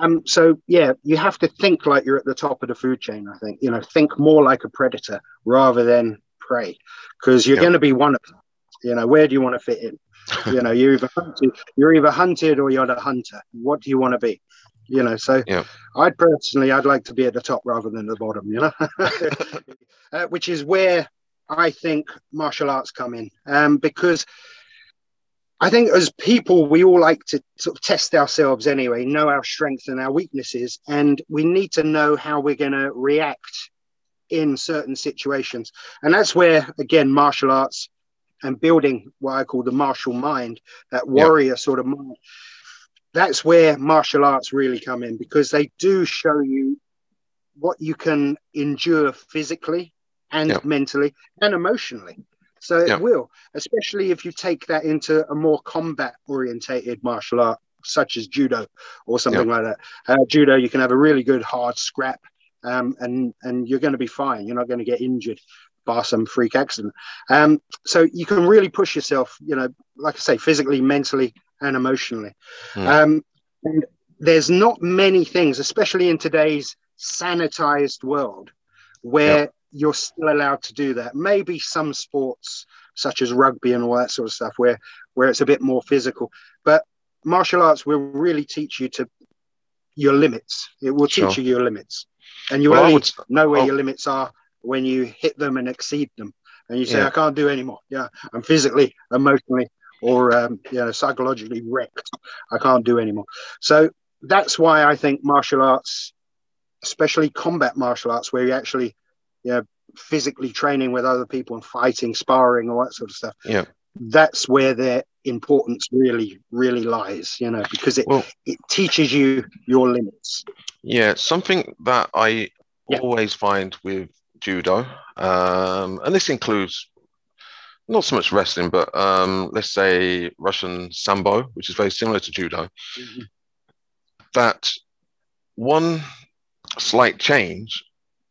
um so yeah you have to think like you're at the top of the food chain i think. You know think more like a predator rather than prey because you're going to be one of them. You know where do you want to fit in? You know you're either hunted, you're either hunted or you're the hunter. What do you want to be? You know so yeah. i'd personally i'd like to be at the top rather than the bottom you know? Uh, which is where i think martial arts come in. Um, because i think as people we all like to sort of test ourselves anyway know our strengths and our weaknesses and we need to know how we're going to react in certain situations and that's where again martial arts and building what i call the martial mind that warrior yeah. sort of mind that's where martial arts really come in because they do show you what you can endure physically and yeah. mentally and emotionally. So it yeah. will, especially if you take that into a more combat orientated martial art, such as judo or something yeah. like that. Uh, judo, you can have a really good hard scrap, um, and and you're going to be fine. You're not going to get injured by some freak accident. Um, so you can really push yourself, you know, like I say, physically, mentally, and emotionally. Mm. Um, and there's not many things, especially in today's sanitized world, where yep. You're still allowed to do that. Maybe some sports, such as rugby and all that sort of stuff, where where it's a bit more physical. But martial arts will really teach you to your limits. It will teach sure. you your limits, and you well, only would, know where I'll, your limits are when you hit them and exceed them. And you say, yeah. "I can't do anymore." Yeah, I'm physically, emotionally, or um, you know psychologically wrecked. I can't do anymore. So that's why I think martial arts, especially combat martial arts, where you actually you know physically training with other people and fighting, sparring, all that sort of stuff. Yeah, that's where their importance really really lies. You know, because it well, it teaches you your limits. Yeah, something that I yeah. always find with judo, um, and this includes not so much wrestling, but um, let's say Russian sambo, which is very similar to judo, mm-hmm. that one slight change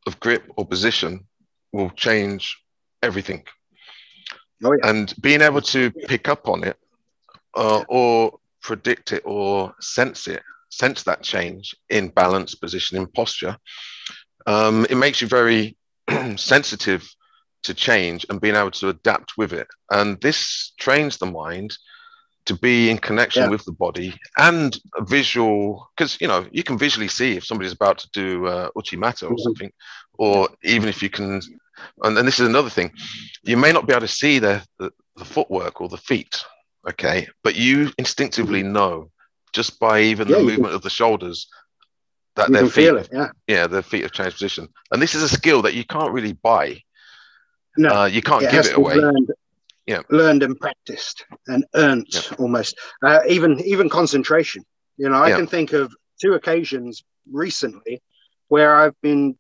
of grip or position will change everything. Oh, yeah. And being able to pick up on it uh, or predict it or sense it, sense that change in balance, position, in posture, um, it makes you very sensitive to change and being able to adapt with it. And this trains the mind to be in connection yeah. with the body and a visual because you know you can visually see if somebody's about to do uh, uchimata or mm-hmm. something or even if you can and, and this is another thing you may not be able to see the, the, the footwork or the feet okay but you instinctively mm-hmm. know just by even yeah, the movement can, of the shoulders that their feet it, yeah. yeah their feet have changed position and this is a skill that you can't really buy no uh, you can't give it away learned, yeah. learned and practiced and earned yeah. almost uh, even even concentration you know i yeah. can think of two occasions recently where i've been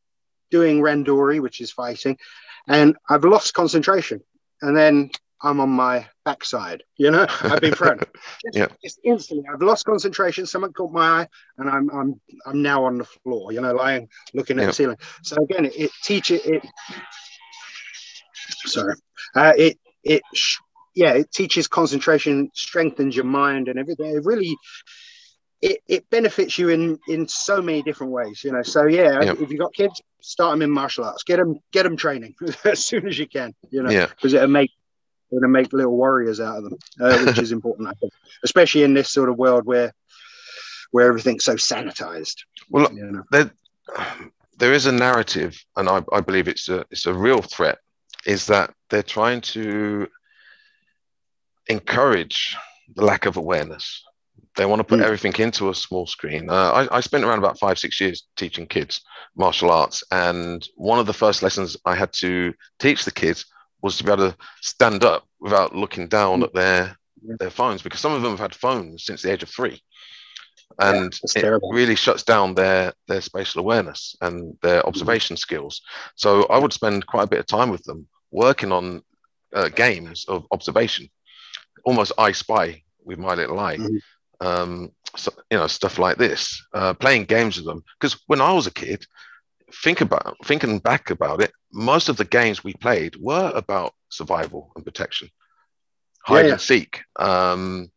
doing randori which is fighting and i've lost concentration and then i'm on my backside you know i've been thrown just, yeah. just instantly i've lost concentration someone caught my eye and i'm i'm i'm now on the floor you know lying looking at the ceiling so again it, it teaches it sorry uh, it it yeah it teaches concentration strengthens your mind and everything it really it, it benefits you in in so many different ways you know so yeah yep. if you've got kids start them in martial arts get them get them training as soon as you can you know because yeah. it'll make it'll make little warriors out of them uh, which is important i think especially in this sort of world where where everything's so sanitized well you know? there, there is a narrative and I, I believe it's a it's a real threat is that they're trying to encourage the lack of awareness. They want to put mm. everything into a small screen. Uh, I, I, spent around about five, six years teaching kids martial arts. And one of the first lessons I had to teach the kids was to be able to stand up without looking down mm. at their, their phones, because some of them have had phones since the age of three. And yeah, it really shuts down their, their spatial awareness and their hmm. observation mm. skills. So I would spend quite a bit of time with them working on uh, games of observation, almost I Spy with My Little Eye. Mm-hmm. Um, so, you know, stuff like this, uh, playing games with them. Because when I was a kid, think about thinking back about it, most of the games we played were about survival and protection, hide yeah, and seek, um,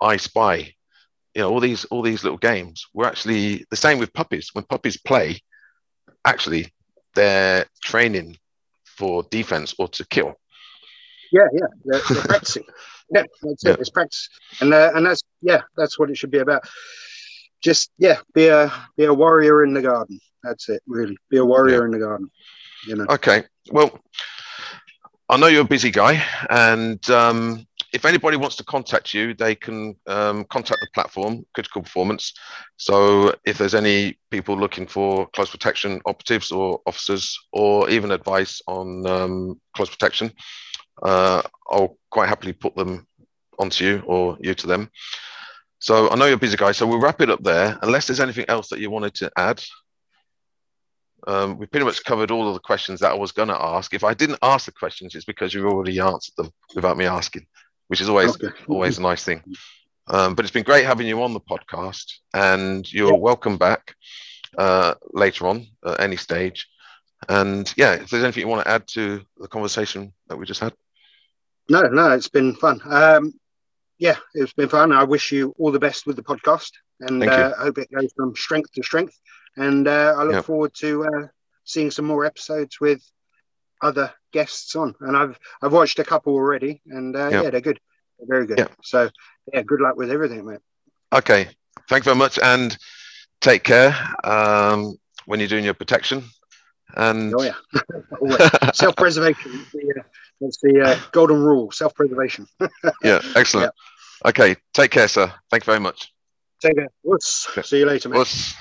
I Spy. You know, all these all these little games were actually the same with puppies. When puppies play, actually, they're training for defense or to kill. Yeah, yeah, they're, they're practicing. Yeah, that's yeah. it. It's practice, and uh, and that's yeah, that's what it should be about. Just yeah, be a be a warrior in the garden. That's it, really. Be a warrior yeah. in the garden. You know. Okay. Well, I know you're a busy guy, and um, if anybody wants to contact you, they can um, contact the platform, Critical Performance. So if there's any people looking for close protection operatives or officers, or even advice on um, close protection, uh, I'll quite happily put them onto you or you to them. So I know you're a busy guy, so we'll wrap it up there. Unless there's anything else that you wanted to add. Um, we pretty much covered all of the questions that I was going to ask. If I didn't ask the questions, it's because you've already answered them without me asking which is always okay. always a nice thing. Um, but it's been great having you on the podcast, and you're yeah. welcome back uh, later on at any stage. And yeah, if there's anything you want to add to the conversation that we just had. No, no, it's been fun. Um, yeah, it's been fun. I wish you all the best with the podcast, and uh, hope it goes from strength to strength. And uh, I look yep. forward to uh, seeing some more episodes with other guests on, and I've I've watched a couple already, and uh, yeah, they're good, they're very good. So yeah, good luck with everything, mate. Okay, thank you very much, and take care um, when you're doing your protection. And oh yeah, self-preservation. That's the, uh, golden rule: self-preservation. yeah, excellent. Yeah. Okay, take care, sir. Thank you very much. Take care. Whoops. See you later, mate. Whoops.